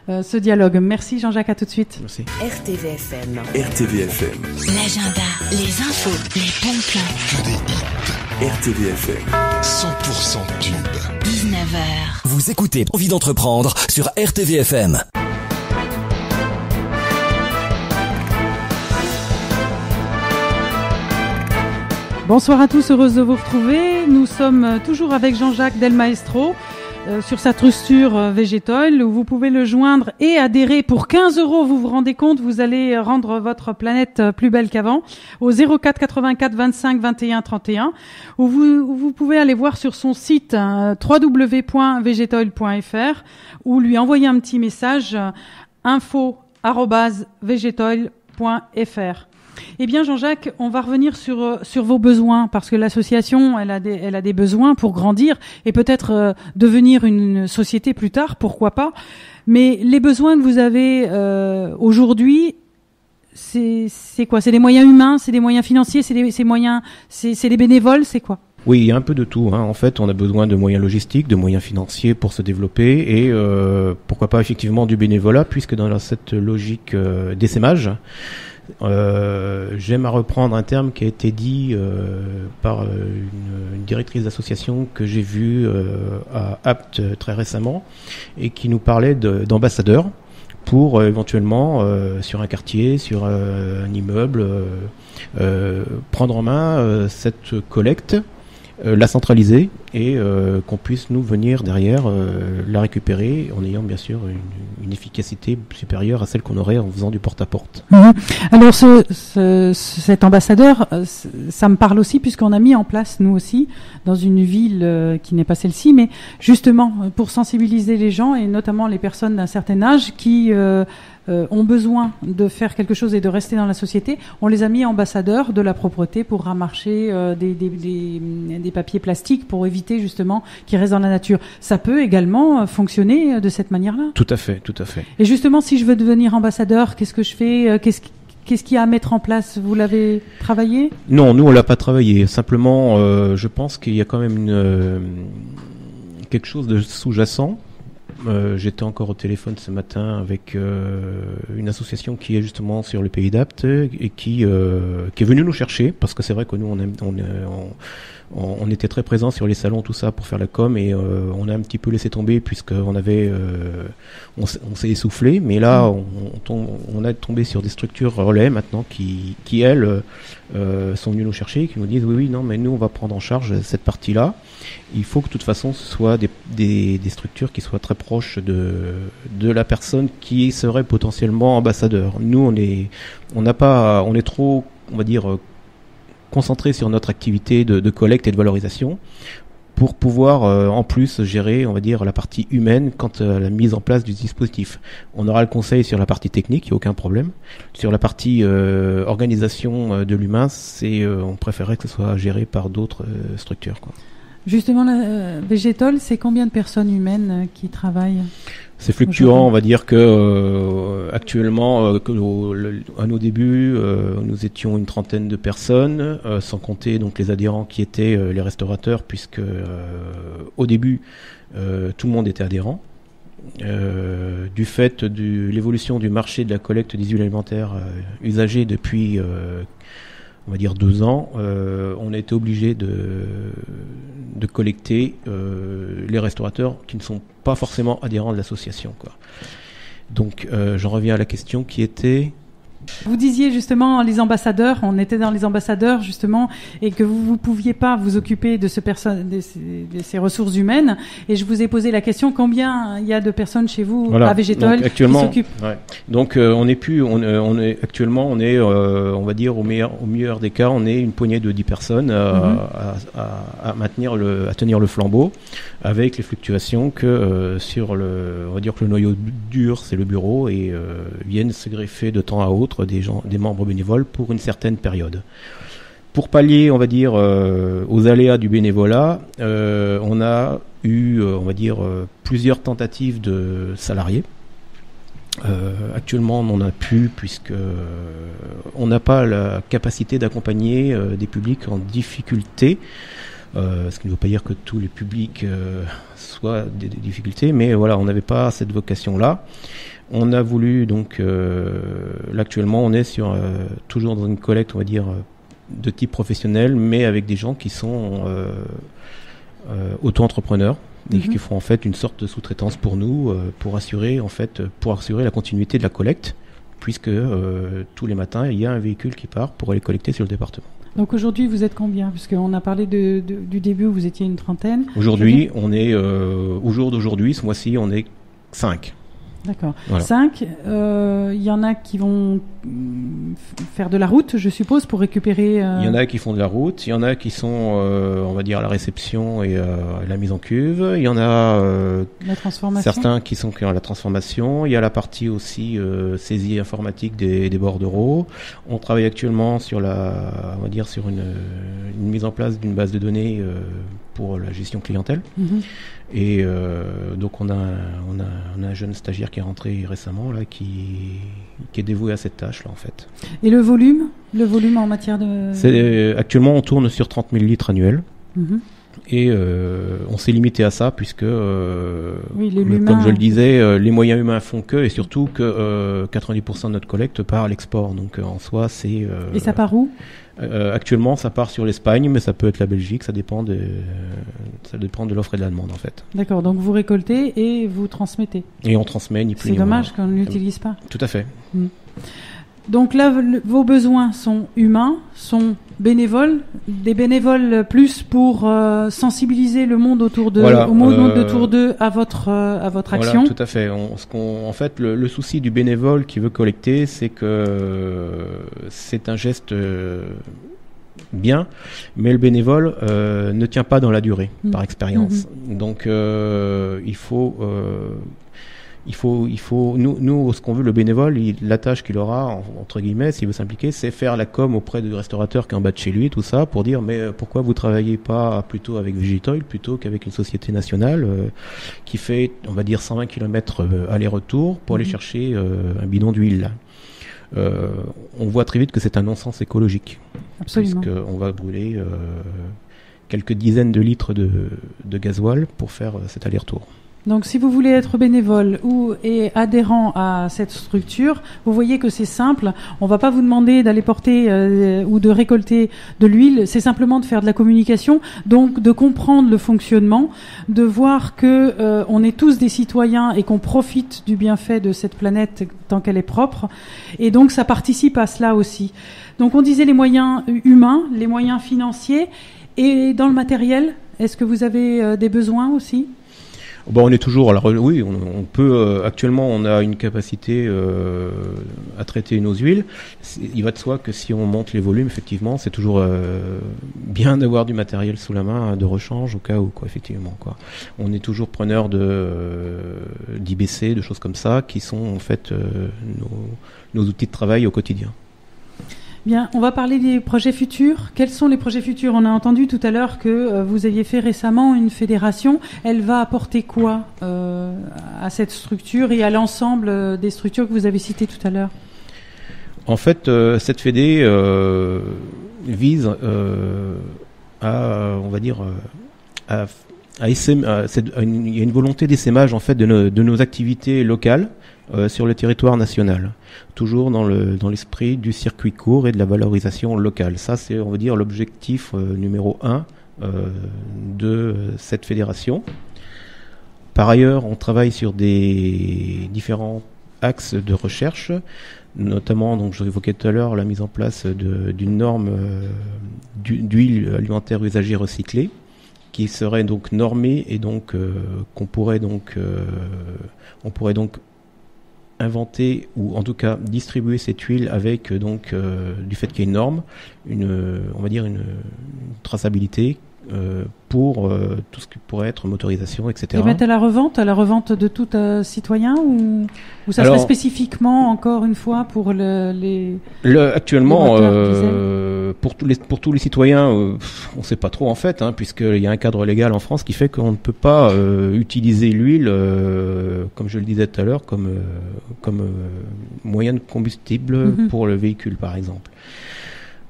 ce dialogue. Merci Jean-Jacques, à tout de suite. Merci. RTVFM. RTVFM. L'agenda, les infos, les bons plans. RTVFM. 100% tube. 19h. Vous écoutez Envie d'entreprendre sur RTVFM. Bonsoir à tous, heureuse de vous retrouver. Nous sommes toujours avec Jean-Jacques Del Maestro euh, sur sa structure euh, où vous pouvez le joindre et adhérer pour 15 euros. Vous vous rendez compte, vous allez rendre votre planète euh, plus belle qu'avant au 04 84 25 21 31 où vous, vous pouvez aller voir sur son site euh, www.végétol.fr ou lui envoyer un petit message info@végétol.fr. Eh bien, Jean-Jacques, on va revenir sur euh, sur vos besoins parce que l'association, elle a des elle a des besoins pour grandir et peut-être euh, devenir une société plus tard, pourquoi pas. Mais les besoins que vous avez euh, aujourd'hui, c'est quoi? C'est des moyens humains, c'est des moyens financiers, c'est des moyens, c'est des bénévoles, c'est quoi? Oui, un peu de tout. Hein. En fait, on a besoin de moyens logistiques, de moyens financiers pour se développer et pourquoi pas effectivement du bénévolat, puisque dans cette logique d'essaimage, euh, j'aime à reprendre un terme qui a été dit euh, par euh, une, directrice d'association que j'ai vue à Apt très récemment et qui nous parlait de- d'ambassadeurs pour éventuellement sur un quartier, sur un immeuble, prendre en main cette collecte, la centraliser et euh, qu'on puisse nous venir derrière euh, la récupérer en ayant bien sûr une, efficacité supérieure à celle qu'on aurait en faisant du porte-à-porte. Mhm. Alors, ce, ce- cet ambassadeur, euh, ça me parle aussi puisqu'on a mis en place, nous aussi, dans une ville qui n'est pas celle-ci, mais justement pour sensibiliser les gens et notamment les personnes d'un certain âge qui ont besoin de faire quelque chose et de rester dans la société, on les a mis ambassadeurs de la propreté pour ramarcher des papiers plastiques pour éviter justement qu'ils restent dans la nature. Ça peut également euh, fonctionner euh, de cette manière-là? Tout à fait, tout à fait. Et justement, si je veux devenir ambassadeur, qu'est-ce que je fais Euh, Qu'est-ce qui- qu'est-ce qu'il y a à mettre en place? Vous l'avez travaillé? Non, nous on l'a pas travaillé. Simplement, euh, je pense qu'il y a quand même une, euh, quelque chose de sous-jacent. Euh, J'étais encore au téléphone ce matin avec une association qui est justement sur le pays d'Apt et qui qui est venue nous chercher parce que c'est vrai que nous on, aime, on, on, on- on était très présents sur les salons tout ça pour faire la com et euh, on a un petit peu laissé tomber puisqu'on avait euh, on, s'est- on s'est essoufflé mais là on, on, tombe- on a tombé sur des structures relais maintenant qui qui elles euh, sont venus nous chercher, qui nous disent oui, oui, non, mais nous, on va prendre en charge cette partie-là. Il faut que de toute façon, ce soit des, des, des structures qui soient très proches de, de la personne qui serait potentiellement ambassadeur. Nous, on est, on n'a pas, on est trop, on va dire, euh, concentré sur notre activité de, collecte et de valorisation pour pouvoir euh, en plus gérer, on va dire, la partie humaine quant à la mise en place du dispositif. On aura le conseil sur la partie technique, il n'y a aucun problème. Sur la partie euh, organisation euh, de l'humain, c'est euh, on préférerait que ce soit géré par d'autres euh, structures. Justement, la euh, Végétol, c'est combien de personnes humaines euh, qui travaillent C'est fluctuant, on va dire que euh, actuellement, euh, que au- le- à nos débuts, euh, nous étions une trentaine de personnes, euh, sans compter donc les adhérents qui étaient euh, les restaurateurs, puisque euh, au début, euh, tout le monde était adhérent. Euh, du fait de l'évolution du marché de la collecte des huiles alimentaires usagées depuis, euh, on va dire deux ans, euh, on a été obligé de, de collecter euh, les restaurateurs qui ne sont pas forcément adhérents de l'association. Donc euh, j'en reviens à la question qui était... Vous disiez justement les ambassadeurs, on était dans les ambassadeurs justement, et que vous ne pouviez pas vous occuper de, ce de, ces, de ces ressources humaines. Et je vous ai posé la question combien il y a de personnes chez vous Voilà. à Végétol qui s'occupent ouais. Donc euh, on est plus, on, euh, on est actuellement, on est, euh, on va dire au meilleur, au meilleur des cas, on est une poignée de 10 personnes euh, Mhm. à, à- à maintenir le, à tenir le flambeau, avec les fluctuations que sur le, on va dire que le noyau dur c'est le bureau et viennent se greffer de temps à autre des gens, des membres bénévoles pour une certaine période. Pour pallier, on va dire, euh, aux aléas du bénévolat, euh, on a eu, euh, on va dire, plusieurs tentatives de salariés actuellement, on n'en a plus puisque on n'a pas la capacité d'accompagner des publics en difficulté. Ce qui ne veut pas dire que tous les publics soient des, des difficultés, mais voilà, on n'avait pas cette vocation-là. On a voulu donc, euh, là actuellement, on est sur euh, toujours dans une collecte, on va dire, euh, de type professionnel, mais avec des gens qui sont auto-entrepreneurs et Mhm. qui font en fait une sorte de sous-traitance pour nous, euh, pour assurer en fait, pour assurer la continuité de la collecte, puisque euh, tous les matins il y a un véhicule qui part pour aller collecter sur le département. Donc aujourd'hui, vous êtes combien? Puisqu'on a parlé de, de- du début où vous étiez une trentaine. Aujourd'hui, on est euh, au jour d'aujourd'hui, ce mois-ci, on est 5. D'accord. Voilà. Cinq. euh, Il y en a qui vont faire de la route, je suppose, pour récupérer. euh, Il y en a qui font de la route, il y en a qui sont, euh, on va dire, à la réception et euh, la mise en cuve. Il y en a euh, la transformation. certains qui sont qui ont la transformation. Il y a la partie aussi euh, saisie informatique des, des bordereaux. On travaille actuellement sur la, on va dire, sur une, une mise en place d'une base de données euh, pour la gestion clientèle. Mhm. Et euh, donc on a, un- on, a, on a un jeune stagiaire qui est rentré récemment là, qui, qui est dévoué à cette tâche là en fait. Et le volume? Le volume en matière de. C'est, actuellement on tourne sur 30 000 litres annuels. Mhm. Et euh, on s'est limité à ça puisque, euh, Oui, comme, je le disais, euh, les moyens humains font que, et surtout que euh, 90% de notre collecte part à l'export. Donc euh, en soi, c'est... euh, Et ça part où? Euh, actuellement, ça part sur l'Espagne, mais ça peut être la Belgique, ça dépend de, ça dépend de l'offre et de la demande en fait. D'accord, donc vous récoltez et vous transmettez. Et on transmet ni plus C'est ni moins. dommage qu'on ne l'utilise pas. Tout à fait. Donc là, vos besoins sont humains, sont bénévoles, des bénévoles plus pour euh, sensibiliser le monde autour de, Voilà, au monde euh, autour d'eux à votre euh, à votre Voilà, action. tout à fait. On, ce qu'on, en fait, le, le souci du bénévole qui veut collecter, c'est que c'est un geste bien, mais le bénévole ne tient pas dans la durée, Mm. par expérience. Donc, euh, il faut, il faut, il faut. Nous, nous, ce qu'on veut, le bénévole, il, la tâche qu'il aura, en- entre guillemets, s'il veut s'impliquer, c'est faire la com auprès du restaurateur qui est en bas de chez lui, tout ça, pour dire, mais euh, pourquoi vous travaillez pas plutôt avec Vigitoil plutôt qu'avec une société nationale euh, qui fait, on va dire, 120 km aller-retour pour aller Mhm. chercher euh, un bidon d'huile. Euh, on voit très vite que c'est un non-sens écologique, Absolument. puisqu'on va brûler euh, quelques dizaines de litres de, de gasoil pour faire euh, cet aller-retour. Donc, si vous voulez être bénévole ou et adhérent à cette structure, vous voyez que c'est simple. On va pas vous demander d'aller porter euh, ou de récolter de l'huile. C'est simplement de faire de la communication, donc de comprendre le fonctionnement, de voir que euh, on est tous des citoyens et qu'on profite du bienfait de cette planète tant qu'elle est propre. Et donc, ça participe à cela aussi. Donc, on disait les moyens humains, les moyens financiers et dans le matériel. Est-ce que vous avez euh, des besoins aussi? Bon, on est toujours. Alors oui, on, peut. euh, actuellement, on a une capacité euh, à traiter nos huiles. Il va de soi que si on monte les volumes, effectivement, c'est toujours euh, bien d'avoir du matériel sous la main hein, de rechange au cas où, quoi. Effectivement, quoi. On est toujours preneur de d'IBC, de choses comme ça, qui sont en fait nos outils de travail au quotidien. Bien, on va parler des projets futurs. Quels sont les projets futurs? On a entendu tout à l'heure que euh, vous aviez fait récemment une fédération. Elle va apporter quoi euh, à cette structure et à l'ensemble euh, des structures que vous avez citées tout à l'heure? En fait, cette fédé vise à, on va dire, à, une- il une volonté d'essaimage en fait de nos activités locales euh, sur le territoire national, toujours dans le dans l'esprit du circuit court et de la valorisation locale. Ça, c'est on va dire l'objectif euh, numéro un euh, de cette fédération. Par ailleurs, on travaille sur des différents axes de recherche notamment, donc je l'évoquais tout à l'heure, la mise en place d'une norme d'hu- d'huile alimentaire usagée recyclée, qui serait donc normée et donc qu'on pourrait donc on pourrait donc inventer ou en tout cas distribuer cette huile avec euh, donc euh, du fait qu'il y a une norme, une euh, on va dire une, une traçabilité euh, pour euh, tout ce qui pourrait être motorisation, etc. Et mettre à la revente, à la revente de tout euh, citoyen ou, ou ça Alors- serait spécifiquement encore une fois pour le, les Le, actuellement, Les euh, pour tous les pour tous les citoyens, euh, on sait pas trop en fait, hein, puisqu'il y a un cadre légal en France qui fait qu'on ne peut pas euh, utiliser l'huile, euh, comme je le disais tout à l'heure, comme euh, comme euh, moyen de combustible Mhm. pour le véhicule, par exemple.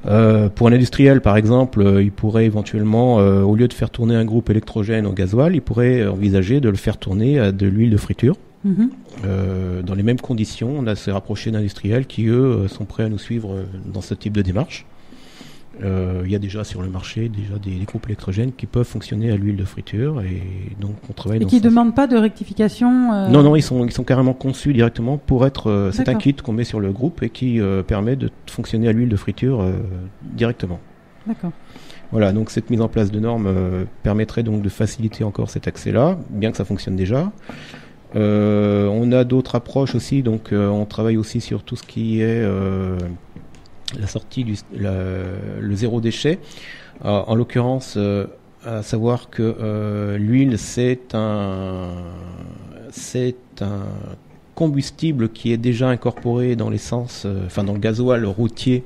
Euh, pour un industriel, par exemple, euh, il pourrait éventuellement, euh, au lieu de faire tourner un groupe électrogène au gasoil, il pourrait envisager de le faire tourner à de l'huile de friture. Mhm. Dans les mêmes conditions, on a s'est rapproché d'industriels qui, eux, sont prêts à nous suivre dans ce type de démarche. Euh, Il y a déjà sur le marché déjà des, des groupes électrogènes qui peuvent fonctionner à l'huile de friture et donc on travaille et dans qui sens. demandent pas de rectification. euh, Non, non, ils sont, ils sont carrément conçus directement pour être. c'est un kit qu'on met sur le groupe et qui euh, permet de fonctionner à l'huile de friture directement. D'accord. Voilà, donc cette mise en place de normes euh, permettrait donc de faciliter encore cet accès-là, bien que ça fonctionne déjà. Euh, on a d'autres approches aussi, donc euh, on travaille aussi sur tout ce qui est la sortie du le zéro déchet. Euh, en l'occurrence, euh, à savoir que euh, l'huile c'est un c'est un combustible qui est déjà incorporé dans l'essence, enfin dans le gasoil routier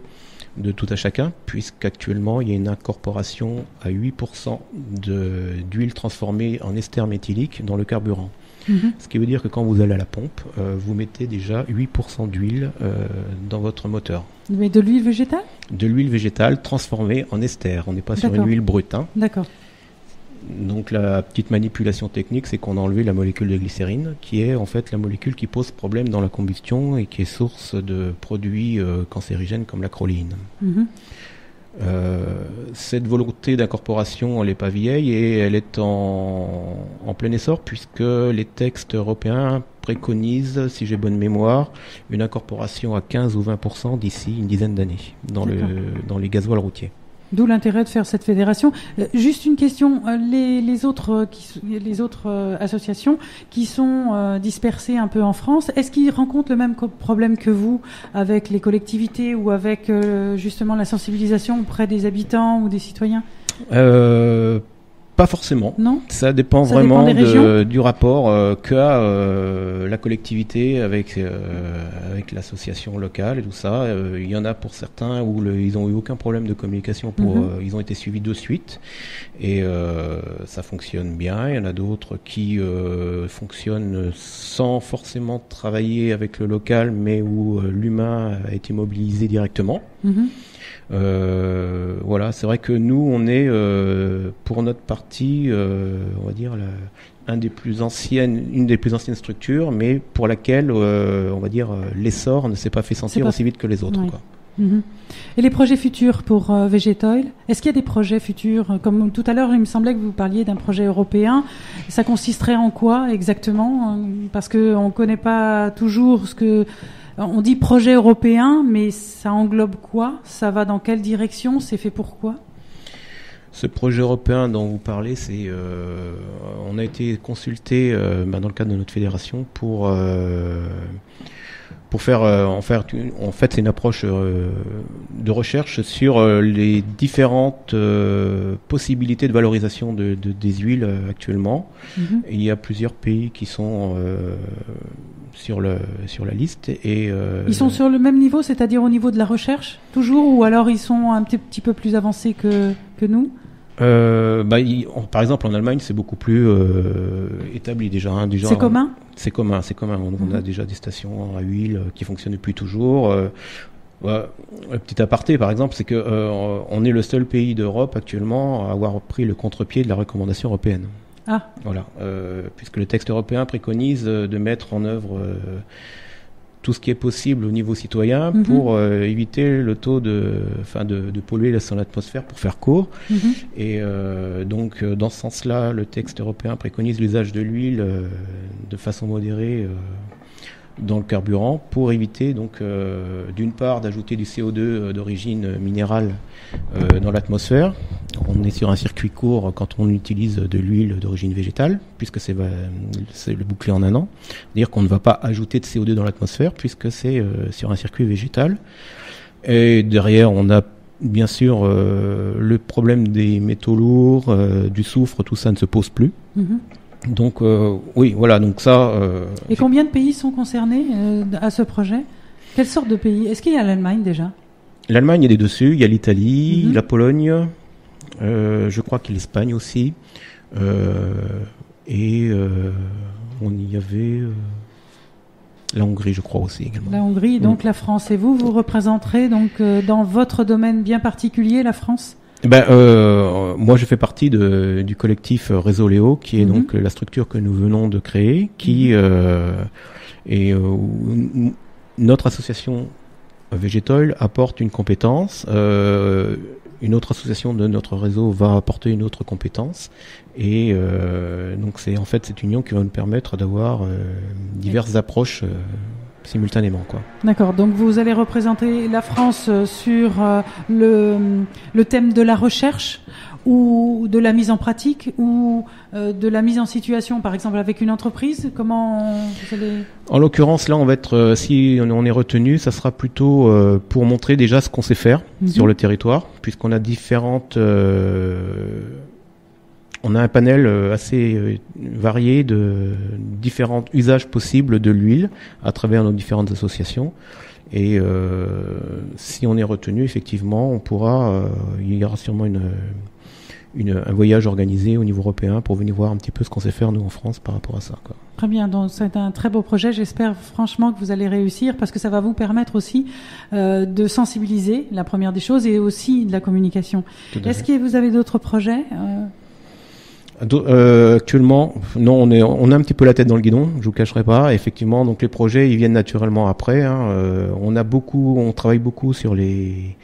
de tout à chacun, puisqu'actuellement il y a une incorporation à 8% de- d'huile transformée en ester méthylique dans le carburant. Mhm. Ce qui veut dire que quand vous allez à la pompe, euh, vous mettez déjà 8% d'huile euh, dans votre moteur. Mais de l'huile végétale? De l'huile végétale transformée en ester. On n'est pas sur une huile brute. hein. D'accord. Donc la petite manipulation technique, c'est qu'on a enlevé la molécule de glycérine, qui est en fait la molécule qui pose problème dans la combustion et qui est source de produits euh, cancérigènes comme. Mhm. Euh, cette volonté d'incorporation, elle n'est pas vieille et elle est en, en plein essor puisque les textes européens préconisent, si j'ai bonne mémoire, une incorporation à 15 ou 20% d'ici une dizaine d'années dans, le, dans les gasoils routiers. D'où l'intérêt de faire cette fédération. Euh, juste une question, autres, euh, les autres euh, associations qui sont dispersées un peu en France, est-ce qu'ils rencontrent le même problème que vous avec les collectivités ou avec justement la sensibilisation auprès des habitants ou des citoyens? Pas forcément. Non Ça dépend Ça vraiment dépend de- du rapport euh, qu'a euh, la collectivité avec euh, avec l'association locale et tout ça. Euh, Il y en a pour certains où le- ils ont eu aucun problème de communication pour Mhm. euh, ils ont été suivis de suite et euh, ça fonctionne bien. Il y en a d'autres qui euh, fonctionnent sans forcément travailler avec le local, mais où l'humain a été mobilisé directement. Mhm. Euh, voilà, c'est vrai que nous, on est euh, pour notre partie, euh, on va dire, la- un des plus anciennes, une des plus anciennes structures, mais pour laquelle, euh, on va dire, euh, l'essor ne s'est pas fait sentir pas- aussi vite que les autres. Ouais. quoi. Mhm. Et les projets futurs pour euh, Végétoil Est-ce qu'il y a des projets futurs euh, Comme tout à l'heure, il me semblait que vous parliez d'un projet européen. Ça consisterait en quoi exactement? Parce que on connaît pas toujours ce que on dit projet européen, mais ça englobe quoi? Ça va dans quelle direction? C'est fait pourquoi Ce projet européen dont vous parlez, c'est, euh, on a été consulté euh, bah, dans le cadre de notre fédération pour euh, pour faire euh, en faire en fait c'est une approche euh, de recherche sur euh, les différentes euh, possibilités de valorisation de, de- des huiles actuellement. Mhm. Il y a plusieurs pays qui sont euh, sur le sur la liste et euh, Ils sont sur le même niveau, c'est-à-dire au niveau de la recherche, toujours, ou alors ils sont un petit, petit peu plus avancés que, que nous? Euh, bah, il- on- par exemple en Allemagne c'est beaucoup plus euh, établi déjà. hein, déjà C'est commun? C'est commun, c'est commun. On, on a Mhm. déjà des stations à huile euh, qui fonctionnent depuis toujours. Euh, ouais, un petit aparté, par exemple, c'est que euh, on est le seul pays d'Europe actuellement à avoir pris le contre-pied de la recommandation européenne. Ah, Voilà, euh, puisque le texte européen préconise de mettre en œuvre euh, tout ce qui est possible au niveau citoyen Mhm. pour euh, éviter le taux de, enfin, de, de polluer son atmosphère pour faire court. mhm. Et euh, donc, euh, dans ce sens-là, le texte européen préconise l'usage de l'huile euh, de façon modérée euh, dans le carburant pour éviter, donc, euh, d'une part, d'ajouter du CO2 euh, d'origine minérale euh, dans l'atmosphère. On est sur un circuit court quand on utilise de l'huile d'origine végétale, puisque c'est le bouclé en un an. C'est-à-dire qu'on ne va pas ajouter de CO2 dans l'atmosphère, puisque c'est sur un circuit végétal. Et derrière, on a bien sûr, le problème des métaux lourds, du soufre, tout ça ne se pose plus. Mhm. Donc euh, oui, voilà, donc ça. euh, Et combien de pays sont concernés euh, à ce projet? Quelle sorte de pays? Est-ce qu'il y a l'Allemagne déjà? L'Allemagne, il est dessus, il y a l'Italie, Mhm. la Pologne, euh, je crois qu'il y a l'Espagne aussi. Euh, et euh, on y avait euh, la Hongrie, je crois aussi également. La Hongrie, donc la France. Et vous, vous représenterez donc euh, dans votre domaine bien particulier la France? Ben, euh, moi, je fais partie de, du collectif Réseau Léo, qui est Mhm. donc la structure que nous venons de créer, qui euh, est euh, où notre association Végétoil apporte une compétence. euh, une autre association de notre réseau va apporter une autre compétence et euh, donc c'est en fait cette union qui va nous permettre d'avoir euh, diverses approches euh, simultanément quoi. D'accord, donc vous allez représenter la France euh, sur euh, le, le thème de la recherche ou de la mise en pratique ou euh, de la mise en situation, par exemple avec une entreprise? Comment vous allez... En l'occurrence, là, on va être, si on est retenu, ça sera plutôt pour montrer déjà ce qu'on sait faire Mhm. sur le territoire, puisqu'on a différentes, euh, on a un panel euh, assez euh, varié de différents usages possibles de l'huile à travers nos différentes associations. Et euh, si on est retenu, effectivement, on pourra, euh, il y aura sûrement une, une, un voyage organisé au niveau européen pour venir voir un petit peu ce qu'on sait faire nous en France par rapport à ça. Quoi. Très bien, donc c'est un très beau projet. J'espère franchement que vous allez réussir parce que ça va vous permettre aussi euh, de sensibiliser, la première des choses, et aussi de la communication. Est-ce que vous avez d'autres projets euh, actuellement, non, on est, on a un petit peu la tête dans le guidon. Je vous cacherai pas. Effectivement, donc les projets, ils viennent naturellement après. hein. Euh, on a beaucoup, on travaille beaucoup sur les,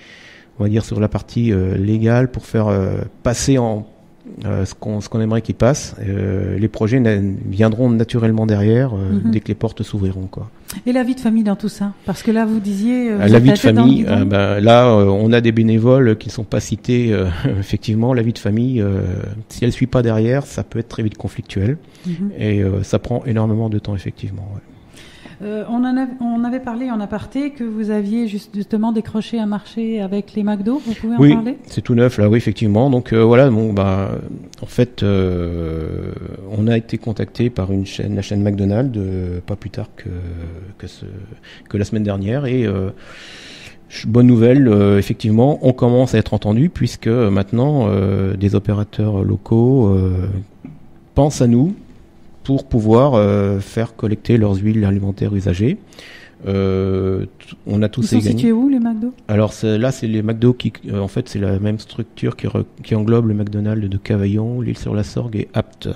on va dire sur la partie euh, légale pour faire euh, passer en ce qu'on ce qu'on aimerait qu'il passe. Euh, les projets na- viendront naturellement derrière euh, Mhm. dès que les portes s'ouvriront. Et la vie de famille dans tout ça? Parce que là, vous disiez... euh, vous la vie de famille, euh, ben, là, euh, on a des bénévoles qui ne sont pas cités. euh, [LAUGHS] effectivement, la vie de famille, euh, si elle suit pas derrière, ça peut être très vite conflictuel. Mhm. Et euh, ça prend énormément de temps, effectivement. ouais. Euh, on, en a- on avait parlé en aparté que vous aviez juste- justement décroché un marché avec les McDo. Vous pouvez en Oui, parler? c'est tout neuf là, oui, effectivement. Donc euh, voilà, bon, bah, en fait, euh, on a été contacté par une chaîne, la chaîne McDonald's, pas plus tard que que, ce, que la semaine dernière, et bonne nouvelle, euh, effectivement, on commence à être entendu puisque maintenant euh, des opérateurs locaux euh, pensent à nous pour pouvoir euh, faire collecter leurs huiles alimentaires usagées. Euh, on a tous Ils sont situés où les McDo? Alors là, c'est les McDo qui, euh, en fait, c'est la même structure qui, re- qui englobe le McDonald's de Cavaillon, l'île sur la Sorgue et Apt.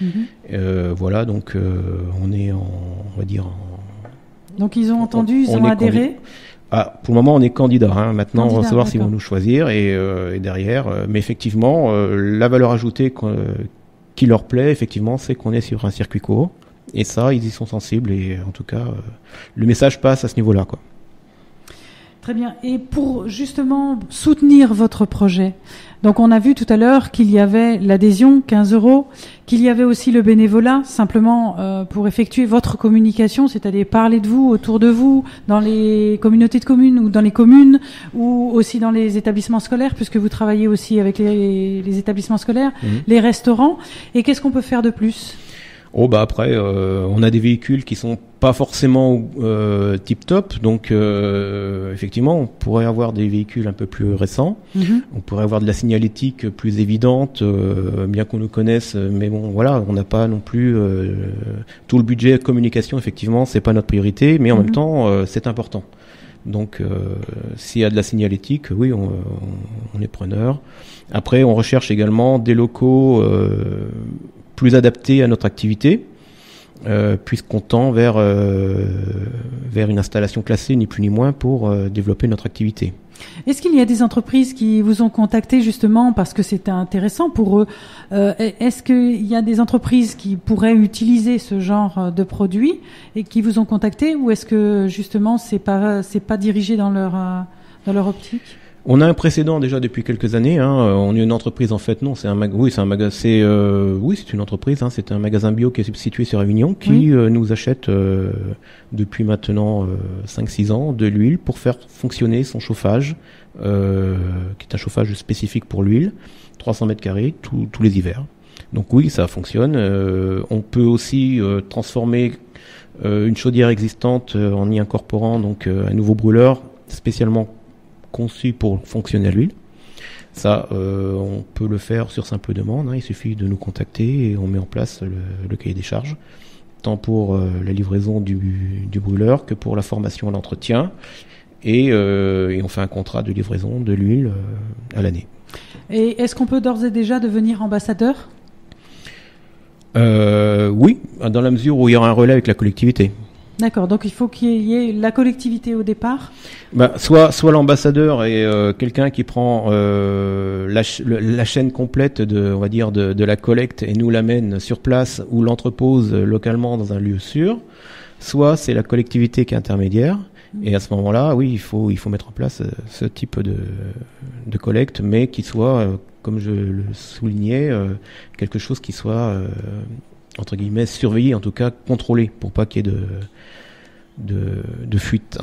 Mhm. Euh, voilà, donc on est en, on va dire, en- Donc ils ont On- entendu, ils on ont adhéré? ah, pour le moment, on est candidat. Hein. Maintenant, on va savoir s'ils vont nous choisir et, et derrière. mais effectivement, la valeur ajoutée qui leur plaît, effectivement, c'est qu'on est sur un circuit court. Et ça, ils y sont sensibles et en tout cas, euh, le message passe à ce niveau-là, quoi. Très bien. Et pour justement soutenir votre projet, donc on a vu tout à l'heure qu'il y avait l'adhésion, 15 euros, qu'il y avait aussi le bénévolat, simplement euh, pour effectuer votre communication, c'est-à-dire parler de vous autour de vous, dans les communautés de communes ou dans les communes, ou aussi dans les établissements scolaires, puisque vous travaillez aussi avec les, les établissements scolaires, Mhm. les restaurants. Et qu'est-ce qu'on peut faire de plus? Oh bah après, euh, on a des véhicules qui sont pas forcément euh, tip top, donc euh, effectivement, on pourrait avoir des véhicules un peu plus récents. Mhm. On pourrait avoir de la signalétique plus évidente, euh, bien qu'on nous connaisse, mais bon, voilà, on n'a pas non plus euh, tout le budget communication. Effectivement, c'est pas notre priorité, mais en même temps, euh, c'est important. Donc, euh, s'il y a de la signalétique, oui, on, on- on est preneur. Après, on recherche également des locaux euh, plus adaptés à notre activité, euh, puisqu'on tend vers euh, vers une installation classée, ni plus ni moins, pour euh, développer notre activité. Est-ce qu'il y a des entreprises qui vous ont contacté justement parce que c'était intéressant pour eux Euh, Est-ce qu'il y a des entreprises qui pourraient utiliser ce genre de produit et qui vous ont contacté ou est-ce que justement c'est pas pas dirigé dans leur dans leur optique? On a un précédent déjà depuis quelques années. Hein. Euh, On est une entreprise en fait, non, c'est un mag- oui, c'est un magasin, c'est euh, oui, c'est une entreprise. Hein. C'est un magasin bio qui est situé sur Avignon qui euh, nous achète euh, depuis maintenant euh, 5-6 ans de l'huile pour faire fonctionner son chauffage, euh, qui est un chauffage spécifique pour l'huile, 300 mètres carrés tous tous les hivers. Donc oui, ça fonctionne. Euh, on peut aussi euh, transformer euh, une chaudière existante euh, en y incorporant donc euh, un nouveau brûleur spécialement conçu pour fonctionner à l'huile. Ça, euh, on peut le faire sur simple demande. hein. Il suffit de nous contacter et on met en place le, le cahier des charges, tant pour euh, la livraison du, du brûleur que pour la formation à l'entretien. Et, euh, et on fait un contrat de livraison de l'huile à l'année. Et est-ce qu'on peut d'ores et déjà devenir ambassadeur? Oui, dans la mesure où il y aura un relais avec la collectivité. D'accord, donc il faut qu'il y ait la collectivité au départ. Bah, soit soit l'ambassadeur est euh, quelqu'un qui prend euh, la, ch- la chaîne complète de on va dire de, de la collecte et nous l'amène sur place ou l'entrepose localement dans un lieu sûr. Soit c'est la collectivité qui est intermédiaire et à ce moment-là, oui, il faut il faut mettre en place euh, ce type de de collecte, mais qui soit comme je le soulignais quelque chose qui soit entre guillemets surveillé, en tout cas contrôlé, pour pas qu'il y ait de de, de fuite.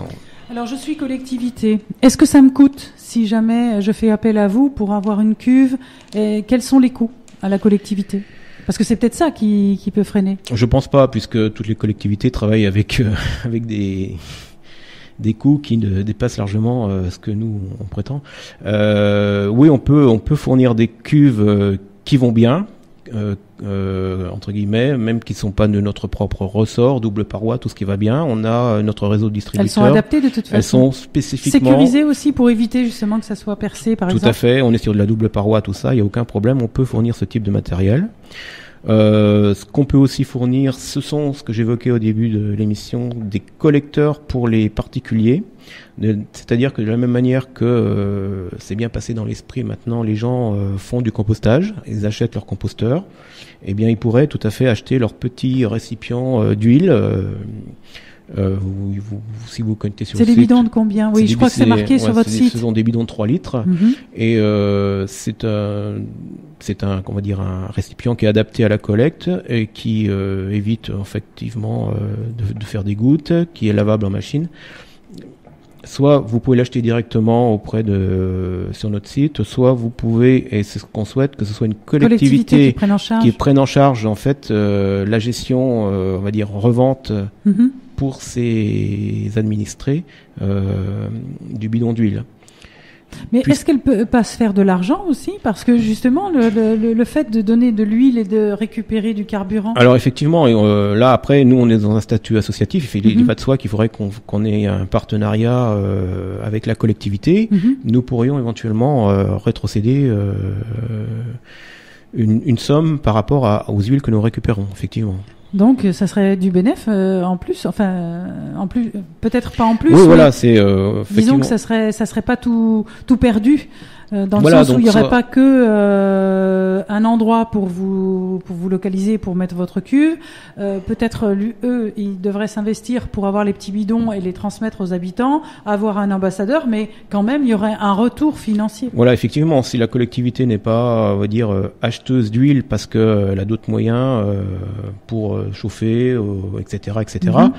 Alors je suis collectivité. Est-ce que ça me coûte si jamais je fais appel à vous pour avoir une cuve et Quels sont les coûts à la collectivité? Parce que c'est peut-être ça qui, qui peut freiner. Je pense pas, puisque toutes les collectivités travaillent avec euh, [LAUGHS] avec des des coûts qui ne dépassent largement euh, ce que nous on prétend. Euh, oui, on peut on peut fournir des cuves euh, qui vont bien. Euh, euh, entre guillemets, même qui sont pas de notre propre ressort, double paroi, tout ce qui va bien. On a euh, notre réseau de distributeurs. Elles sont adaptées de toute Elles façon. sont spécifiquement Sécurisées aussi pour éviter justement que ça soit percé par Tout exemple. à fait, on est sur de la double paroi, tout ça, il n'y a aucun problème, on peut fournir ce type de matériel. Euh, ce qu'on peut aussi fournir, ce sont ce que j'évoquais au début de l'émission, des collecteurs pour les particuliers. C'est-à-dire que de la même manière que euh, c'est bien passé dans l'esprit maintenant, les gens euh, font du compostage, ils achètent leur composteur, eh bien ils pourraient tout à fait acheter leur petit récipient d'huile. Euh, vous- vous- si vous connectez sur C'est des bidons de combien? Oui, je crois que c'est marqué sur votre site. Ce sont des bidons de 3 litres. Mhm. Et euh, c'est un, c'est un, comment dire, un récipient qui est adapté à la collecte et qui euh, évite effectivement euh, de, de faire des gouttes, qui est lavable en machine. Soit vous pouvez l'acheter directement auprès de sur notre site, soit vous pouvez, et c'est ce qu'on souhaite, que ce soit une Collectivité collectivité qui prennent en charge. qui prenne en charge en fait euh, la gestion, euh, on va dire revente Mhm. pour ses administrés euh, du bidon d'huile. Mais Puis- est-ce qu'elle peut pas se faire de l'argent aussi Parce que justement, le, le- fait de donner de l'huile et de récupérer du carburant? Alors effectivement, et, euh, là après, nous on est dans un statut associatif. Il Mhm. va de soi qu'il faudrait qu'on ait un partenariat euh, avec la collectivité. Mhm. Nous pourrions éventuellement euh, rétrocéder une, une somme par rapport à, aux huiles que nous récupérons, effectivement. Donc, euh, ça serait du bénéf euh, en plus. Enfin, euh, en plus, peut-être pas en plus. oui, mais voilà, c'est euh, Disons que ça serait, ça serait pas tout, tout perdu. Euh, dans le sens où il n'y aurait soit- pas que euh, un endroit pour vous pour vous localiser pour mettre votre cuve. Euh, Peut-être euh, eux ils devraient s'investir pour avoir les petits bidons et les transmettre aux habitants, avoir un ambassadeur, mais quand même il y aurait un retour financier. Voilà, effectivement, si la collectivité n'est pas, on va dire, euh, acheteuse d'huile parce que euh, elle a d'autres moyens euh, pour euh, chauffer, euh, etc., etc. Mhm.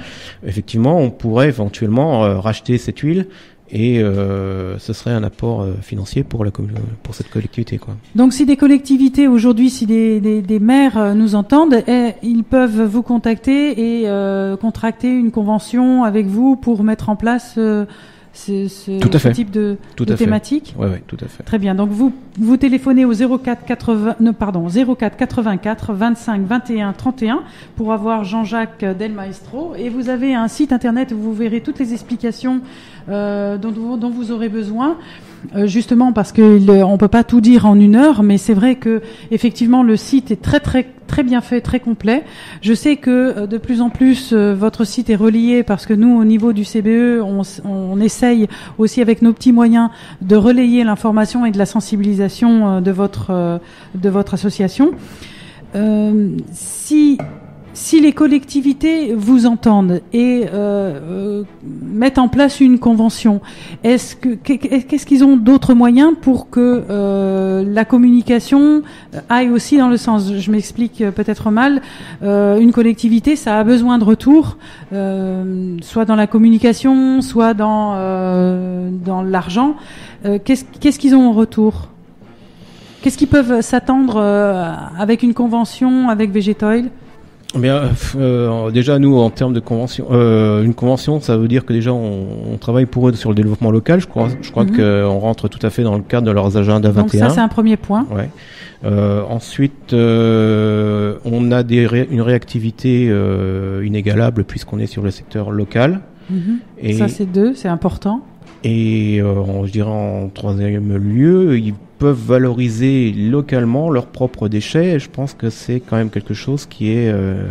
Effectivement, on pourrait éventuellement euh, racheter cette huile et euh, ce serait un apport euh, financier pour la commu- pour cette collectivité, quoi. Donc si des collectivités aujourd'hui, si des, des, des maires euh, nous entendent, eh, ils peuvent vous contacter et euh, contracter une convention avec vous pour mettre en place euh, ce, ce- Tout à ce fait. type de, Tout de à thématique. Ouais, tout à fait. Très bien. Donc vous vous téléphonez au 04 80 non, pardon 04 84 25 21 31 pour avoir Jean-Jacques Del Maestro et vous avez un site internet où vous verrez toutes les explications euh, dont vous aurez besoin. Euh, justement parce que il- on peut pas tout dire en une heure, mais c'est vrai que effectivement le site est très très très bien fait, très complet. Je sais que euh, de plus en plus euh, votre site est relié parce que nous au niveau du CBE on, on essaye aussi avec nos petits moyens de relayer l'information et de la sensibilisation euh, de votre euh, de votre association. Euh, si si les collectivités vous entendent et euh, euh, mettent en place une convention, est-ce que qu'est-ce qu'ils ont d'autres moyens pour que euh, la communication aille aussi dans le sens Je m'explique peut-être mal. Une collectivité, ça a besoin de retour, soit dans la communication, soit dans dans l'argent. qu'est-ce qu'ils ont en retour? Qu'est-ce qu'ils peuvent s'attendre avec une convention avec Végétoil Bien, euh, déjà nous en termes de convention, euh, une convention, ça veut dire que déjà on, on, travaille pour eux sur le développement local. Je crois, je crois mm -hmm. qu'on rentre tout à fait dans le cadre de leurs agendas 21. Donc ça c'est un premier point. Ouais. Euh, ensuite, euh, on a des ré une réactivité euh, inégalable puisqu'on est sur le secteur local. Mm -hmm. Et ça c'est deux, c'est important. Et euh, je dirais en troisième lieu, ils peuvent valoriser localement leurs propres déchets. Et je pense que c'est quand même quelque chose qui est euh,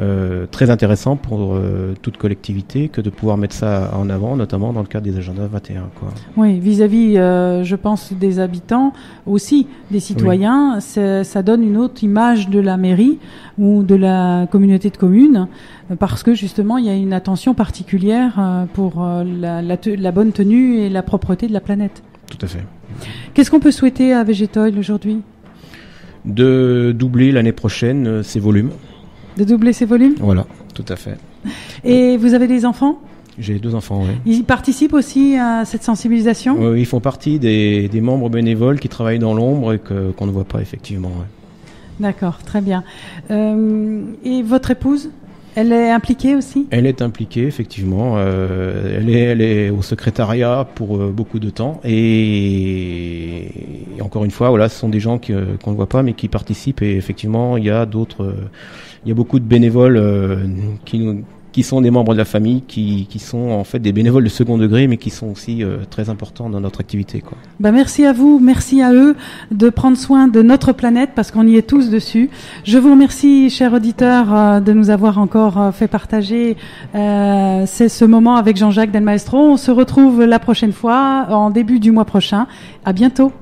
euh, très intéressant pour euh, toute collectivité que de pouvoir mettre ça en avant, notamment dans le cadre des agendas 21. Quoi. Oui, vis-à-vis, -vis, je pense, des habitants, aussi des citoyens, oui. ça donne une autre image de la mairie ou de la communauté de communes, parce que justement, il y a une attention particulière pour la, la, la bonne tenue et la propreté de la planète. Tout à fait. Qu'est-ce qu'on peut souhaiter à Végétoil aujourd'hui? De doubler l'année prochaine euh, ses volumes. De doubler ses volumes? Voilà, tout à fait. Et vous avez des enfants? J'ai deux enfants, oui. Ils participent aussi à cette sensibilisation? Oui, ils font partie des, des, membres bénévoles qui travaillent dans l'ombre et qu'on qu ne voit pas effectivement. Ouais. D'accord, très bien. Euh, et votre épouse? Elle est impliquée aussi? Elle est impliquée, effectivement. Euh, elle, est, elle est au secrétariat pour euh, beaucoup de temps. Et, encore une fois, voilà, ce sont des gens qu'on ne voit pas, mais qui participent. Et effectivement, il y a d'autres. Euh, il y a beaucoup de bénévoles euh, qui nous qui sont des membres de la famille, qui, qui sont en fait des bénévoles de second degré, mais qui sont aussi euh, très importants dans notre activité. Quoi. Ben merci à vous, merci à eux de prendre soin de notre planète parce qu'on y est tous dessus. Je vous remercie, chers auditeurs, euh, de nous avoir encore euh, fait partager euh, ce moment avec Jean-Jacques Delmaestro. On se retrouve la prochaine fois, en début du mois prochain. À bientôt.